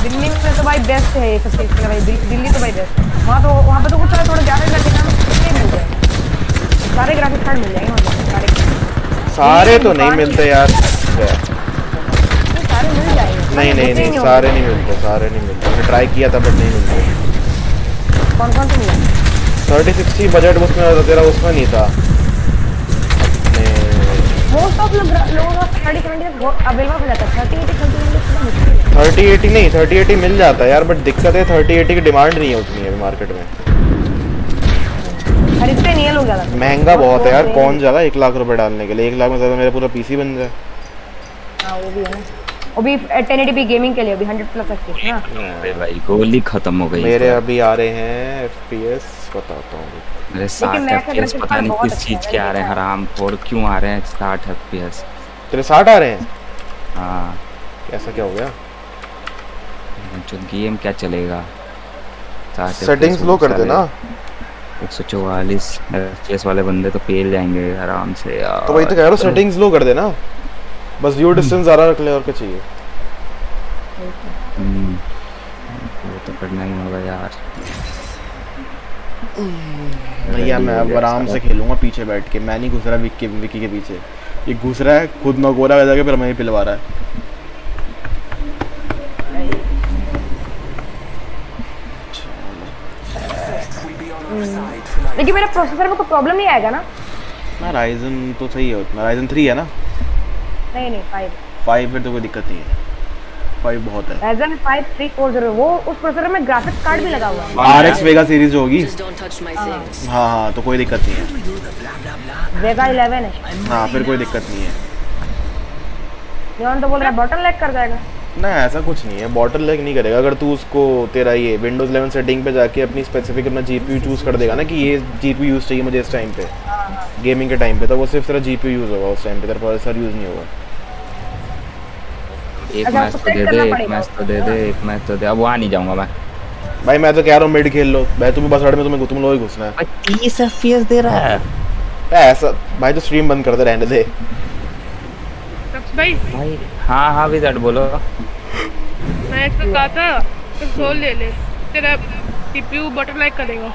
दिल्ली में तो भाई बेस्ट है ये सब चीज़ का भाई। दिल्ली तो भाई बेस्ट वहाँ तो वहाँ पे तो कुछ थोड़ा ज़्यादा लगे ना कितने मिल जाए सारे ग्राफिक्स कार्ड मिल जाएँगे। सारे तो नहीं मिलते यार। नहीं नहीं नहीं सारे नहीं मिलते सारे नहीं मिलते। मैंने ट्राई किया था बट नहीं मिलते। कौन कौन से मिले? थर्टी सिक्सटी बजट उसमें तेरा उसमें नहीं था। अपने मोस्ट ऑफ़ लोग लोगों का थर्टी एटी एटी नहीं थर्टी एटी मिल जाता है यार बट दिक्कत है थर्टी एटी की डिमांड नहीं है उतनी अभी मार्केट में। खरीदते नहीं है लोग ज़्यादा महँगा बहुत है यार कौन जाएगा एक लाख रुपए डालने के लिए? एक लाख में ज़्यादा मेरा पूरा पीसी बन जाए। हाँ वो भी है वो भी टेन गेमिंग के लिए भी हंड्रेड प्लस है ना? अरे भाई गोली खत्म हो गई मेरे अभी आ रहे हैं एफ़ बताता हूँ। मेरे साठ मैं एफ़ graphics पता नहीं किस अच्छा चीज़ के आ रहे हैं हराम खोर क्यों आ रहे हैं साठ एफ़ तेरे साठ आ रहे हैं? हाँ। ऐसा क्या हो गया? जो गेम क्या चलेगा? सेटिंग्स लो कर देना। एक सौ चौवालीस एफ़ वाले बंदे तो पेल जाएँगे आराम से यार तो वही तो कह रहा हूँ सेटिंग्स लो कर देना। बस व्यू डिस्टेंस ज़्यादा रख ले और क्या चाहिए? हम्म, वो तो करना ही होगा यार। भैया मैं अब आराम से खेलूँगा पीछे बैठ के। मैं नहीं घुस रहा विक्की विक्की के पीछे। ये घुस रहा है खुद नगोरा बजा के फिर हमें ही पिलवा रहा है। लेकिन मेरे प्रोसेसर में कोई प्रॉब्लम नहीं आएगा ना? ना राइजन तो सही है। उतना राइजन थ्री है ना? नहीं नहीं फाइव फाइव में तो कोई दिक्कत नहीं है। फाइव बहुत है। Ryzen 5 340 वो उस प्रोसेसर में ग्राफिक्स कार्ड भी लगा हुआ है। एक्स वेगा सीरीज़ होगी। Things. हाँ हाँ तो कोई दिक्कत नहीं है। वेगा 11 है। हाँ फिर कोई दिक्कत नहीं है। तो बोल रहा है बटन लैग कर जाएगा। ना ऐसा कुछ नहीं है। बॉटल लैग नहीं करेगा। अगर तू उसको तेरा ये विंडोज़ 11 सेटिंग पे जाके अपनी स्पेसिफिक अपना जीपीयू चूज़ कर देगा ना कि ये जीपीयू यूज़ चाहिए मुझे इस टाइम पे। गेमिंग के टाइम पे। तो वो सिर्फ़ तेरा जीपीयू यूज़ होगा उस टाइम पे। तेरा प्रोसेसर यूज़ नहीं होगा। एक अच्छा, मैच तो दे दे एक मैच तो दे दे एक मैच तो दे। अब वहाँ नहीं जाऊँगा मैं। भाई मैं तो कह रहा हूँ मिड खेल लो। भाई तुम्हें बस अड़ में तुम्हें तुम लोग ही घुसना है। तीस एफ़ दे रहा है। ऐसा भाई तो स्ट्रीम बंद कर दे रहने दे। भाई भाई हाँ हाँ विजट बोलो। मैं इसको कहा था कंसोल ले ले। तेरा सीपीयू लाइक करेगा।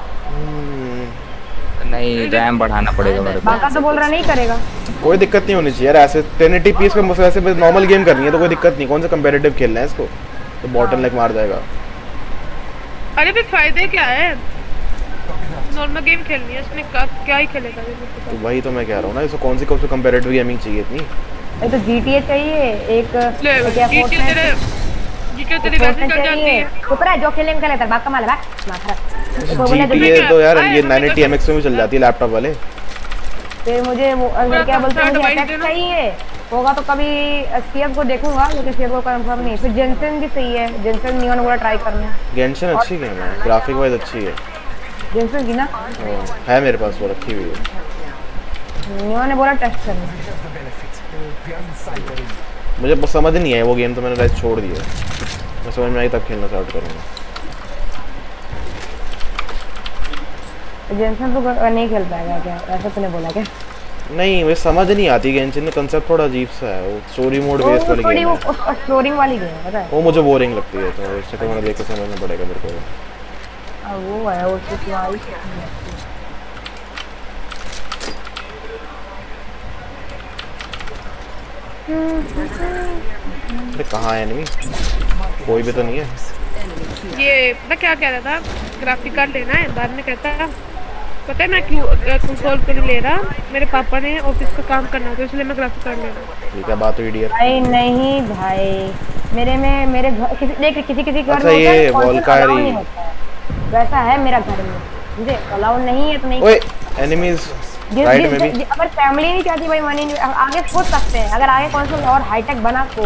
नहीं रैम बढ़ाना पड़ेगा मेरे को। तो बोल रहा नहीं करेगा। कोई दिक्कत नहीं होनी चाहिए यार ऐसे 1080p पे मुझे ऐसे नॉर्मल गेम करनी है तो कोई दिक्कत नहीं। कौन सा कंपेरेटिव खेलना है इसको? तो बॉटल लैग मार जाएगा। अरे फिर फ़ायदे क्या है? नॉर्मल गेम खेलनी है इसमें क्या क्या ही खेलेगा ये तो वही तो मैं कह रहा हूँ ना इसको कौन सी कौन सी कंपेरेटिव गेमिंग चाहिए इतनी? एक तो GTA चाहिए एक क्या तेरे जीटीए तेरी वैसे चल जाती है ऊपर है जो खेलेंगे खेले बात कमाल है बात माथरा तो बोले तो GTA तो यार ये 980 MX में भी चल जाती है लैपटॉप वाले फिर मुझे अगर क्या बोलते हैं मुझे अटैक चाहिए होगा तो कभी सीएफ को देखूँगा लेकिन सीएफ को कंफर्म नहीं फिर जेंसन भी सही है जेंसन नियॉन वाला ट्राई करना गेंशन अच्छी गेम है ग्राफिक वाइज अच्छी है. जेंसन की ना हाँ, है मेरे पास वो रखी हुई है। नियॉन ने बोला टेस्ट करना? मुझे बस समझ नहीं आया वो गेम तो मैंने राइज छोड़ दिया मैं समझ में आई तब खेलना स्टार्ट करूँगा। जेंसन तो नहीं खेल पाएगा क्या? ऐसा तूने बोला क्या? नहीं मुझे समझ नहीं आती गेंशिन में कंसेप्ट थोड़ा अजीब सा है। वो स्टोरी मोड वो बेस्ड वाली गेम वो है एक्सप्लोरिंग वाली गेम है पता है? वो मुझे बोरिंग लगती है तो इससे तो मैंने देख के समझना पड़ेगा मेरे को। हाँ, वो है वो कुछ वाली अरे कहाँ है नहीं कोई भी तो नहीं है। ये पता क्या कह रहा था? ग्राफिक कार्ड लेना है बाद में कहता है पता है मैं क्यों कंसोल पे नहीं ले रहा? मेरे पापा ने ऑफ़िस का काम करना था इसलिए मैं ग्राफिक कार्ड ले रहा ये क्या बात हुई डियर भाई नहीं भाई। मेरे में मेरे घर किसी देख किसी किसी घर अच्छा, में होता है, ये है। वैसा है मेरा घर में। मुझे अलाउ नहीं है तो नहीं ओए एनिमीज राइट में भी अगर फैमिली नहीं चाहती भाई मनी आगे सोच सकते हैं। अगर आगे कौन सा और हाईटेक बना तो।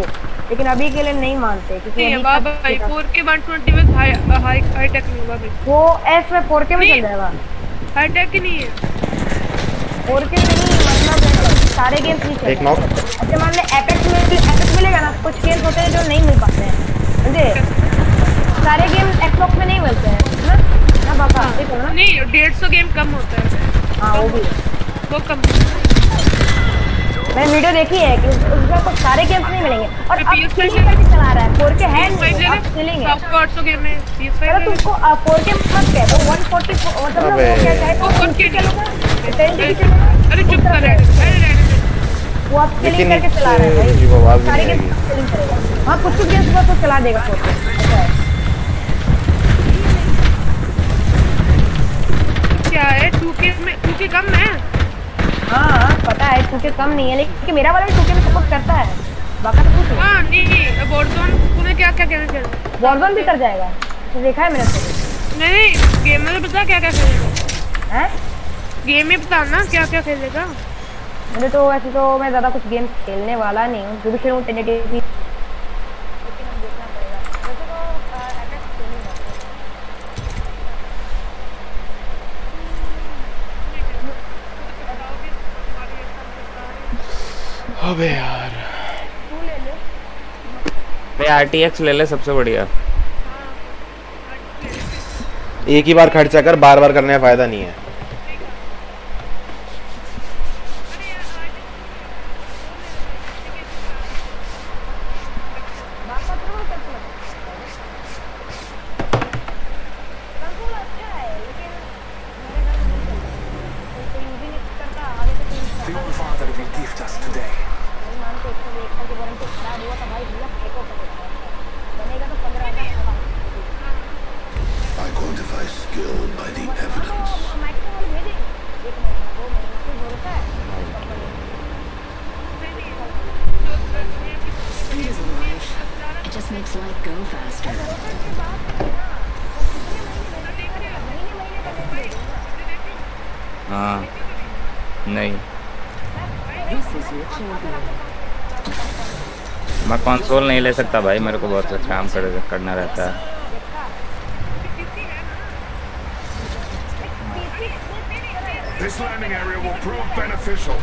लेकिन अभी के लिए नहीं मानते क्योंकि नहीं बाबा भाई 4K 120 में हाई हाई हाई नहीं होगा भाई। वो एस में 4K में चल। जाएगा। ही नहीं है। 4K में नहीं मतलब सारे गेम्स नहीं एक नॉक अच्छा मान ले एपेक्स में एपेक्स मिलेगा ना कुछ गेम्स होते हैं जो नहीं मिल पाते हैं। समझे? सारे गेम एक्सबॉक्स में नहीं मिलते हैं ना? ना बाबा ना। नहीं 150 गेम कम होता है। हाँ वो भी वो कम। मैंने वीडियो देखी है कि उस- उसमें कुछ सारे गेम्स नहीं मिलेंगे। और अब PS5 किलिंग करके चला रहा है। 4K है PS5 नहीं किलिंग ले है 700 गेम में PS5 चलो ले ले। तुमको 4K मत कह तो 140 मतलब वो क्या चाहे तो वो 4K 4K चलेगा 1080 चलेगा अरे चुप कर रहे अरे रहने दे वो किलिंग लेकिन करके चला रहा है भाई। वो आवाज़ सारे आएगी। किलिंग करेगा। हाँ कुछ कुछ गेम्स को तो चला देगा 4K ऐसा है क्या है? 2K में 2K कम है? हाँ हाँ पता है 2K कम नहीं है लेकिन मेरा वाला भी 2K में सपोर्ट करता है। बाका तो पूछ हाँ नहीं वॉरजोन क्या क्या कहना चाहिए वॉर्जन भी कर जाएगा। तो देखा है मेरे से? नहीं गेम में तो बता क्या क्या खेलेगा। हैं? गेम में ना क्या क्या खेलेगा। मुझे तो वैसे तो मैं ज़्यादा कुछ गेम खेलने वाला नहीं हूँ। जो भी खेलूँ अबे यार। भाई आरटीएक्स ले ले सबसे बढ़िया। एक ही बार खर्चा कर बार बार करने का फ़ायदा नहीं है। ले सकता भाई मेरे को बहुत सा काम कर, करना रहता है। This landing area will prove beneficial.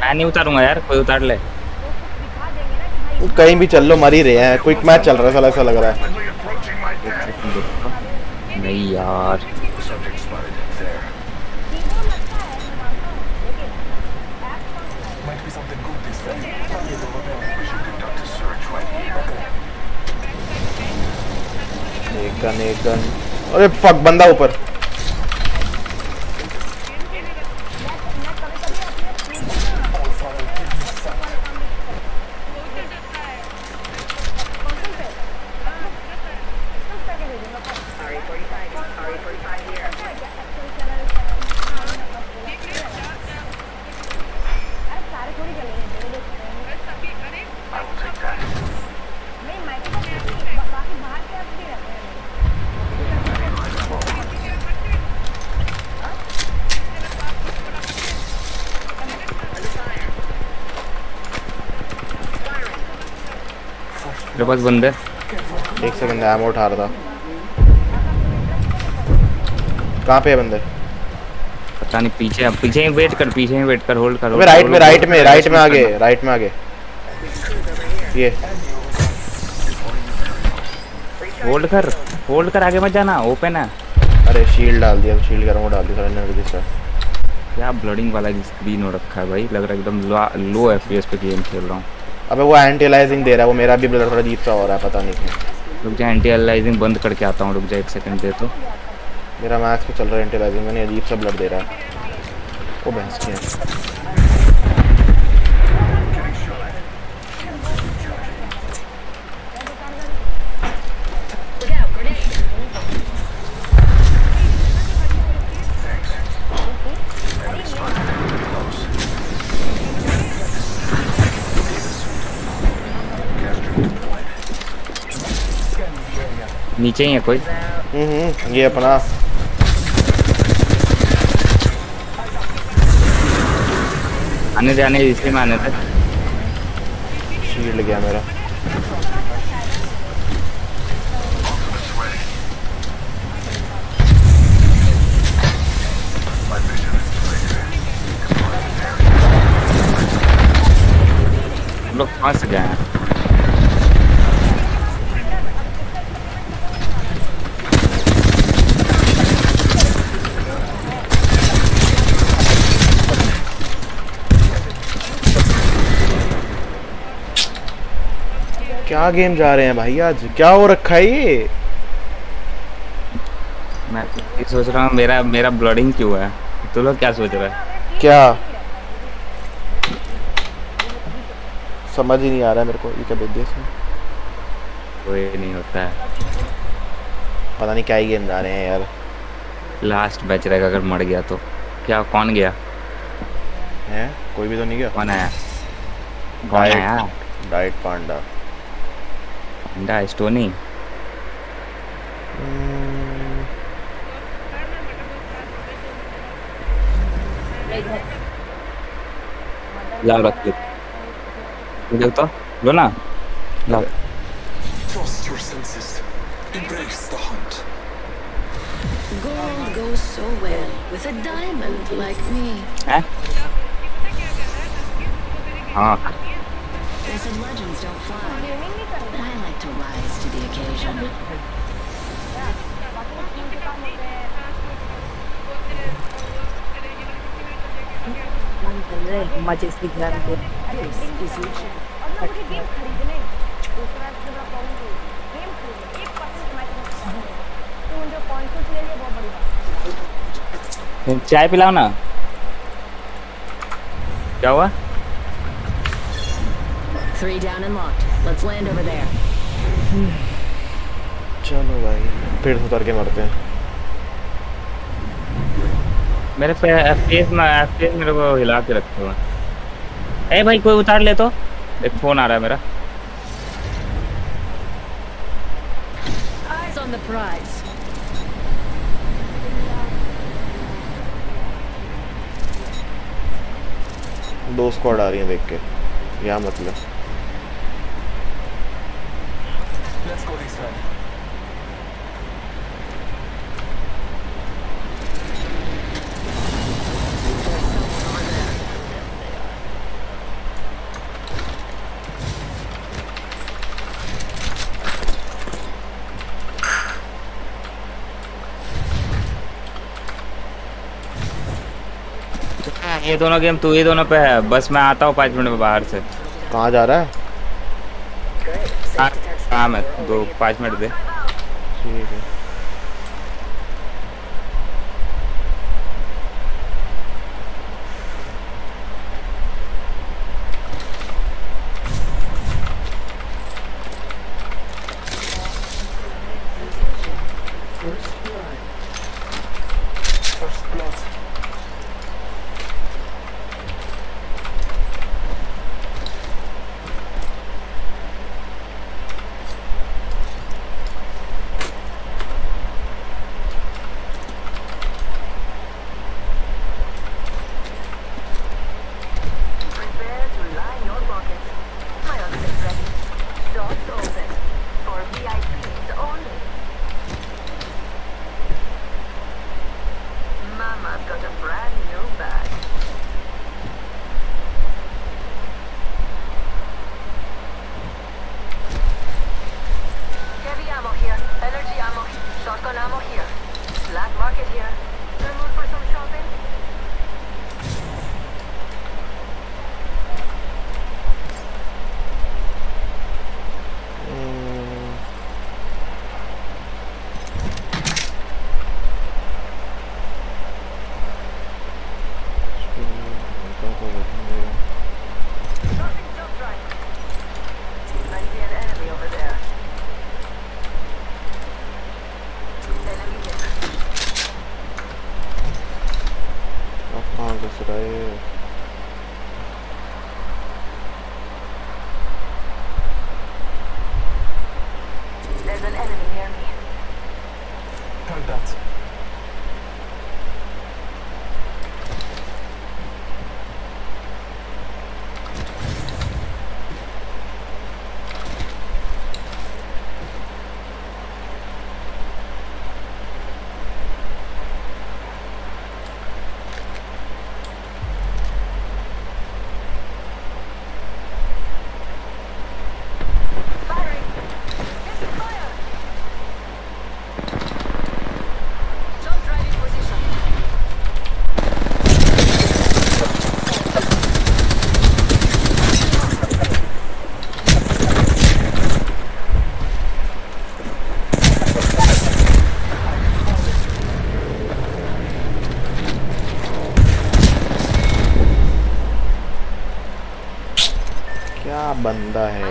मैं नहीं उतारूँगा यार कोई उतार ले। कहीं भी चल लो मर ही रहे हैं। क्विक मैच चल रहा है साला ऐसा लग रहा है। अरे फक बंदा ऊपर। पास बंदे एक सेकंड एमो उठा रहा था। कहाँ पे है बंदे? पता नहीं पीछे पीछे ही वेट कर पीछे ही वेट कर होल्ड कर। राइट में राइट में राइट में आगे राइट में आगे। ये। होल्ड कर होल्ड कर आगे मत जाना ओपन है। अरे शील्ड डाल दिया शील्ड करूँगा डाल दिया सारा रजिस्टर क्या ब्लडिंग वाला स्क्रीन हो रखा है भाई? लग रहा है एकदम लो एफपीएस पे गेम खेल रहा हूँ। अबे वो एंटी अलाइजिंग दे रहा है वो मेरा भी ब्लड थोड़ा अजीब सा हो रहा है पता नहीं क्यों। रुक जा एंटी एलाइजिंग बंद करके आता हूँ रुक जा एक सेकंड दे तो। मेरा मैक्स पे चल रहा है एंटी अलाइजिंग मैंने अजीब सा ब्लड दे रहा है। वो भैंस की है नीचे ही है कोई। हम्म ये अपना। आने जाने इसलिए माने आने दे। शील्ड गया मेरा। क्या गेम जा रहे हैं भाई आज? क्या हो रखा है ये? मैं ये सोच रहा हूँ मेरा मेरा ब्लडिंग क्यों है? तू लोग क्या सोच रहा है? क्या? समझ ही नहीं आ रहा है मेरे को ये क्या भेज दिया कोई नहीं होता है। पता नहीं क्या ही गेम जा रहे हैं यार। लास्ट बैच रहेगा अगर मर गया तो। क्या कौन गया? हैं? कोई भी तो नहीं गया? कौन आया? कौन आया? Diet panda Da, ist Toni. La rocket. Delta? Luna? La. Trust your senses. Embrace the hunt. Gold goes so well with a diamond like me. Eh? Ah. They said legends don't fly to rise to the occasion. मजे से घर पे चाय पिलाओ ना क्या हुआ Three down and locked. Let's land over there. चलो भाई। पेड़ से उतर के मरते हैं। मेरे पे फेस में फेस मेरे को हिला के रखे हुए ए भाई कोई उतार ले तो। एक फ़ोन आ रहा है मेरा। Eyes on the prize. दो स्क्वाड आ रही हैं देख के। क्या मतलब Let's go this way. ये दोनों गेम तू ही दोनों पे है। बस मैं आता हूँ पाँच मिनट में बाहर से। कहाँ जा रहा है? हाँ काम है दो पाँच मिनट दे। ठीक है। क्या बंदा है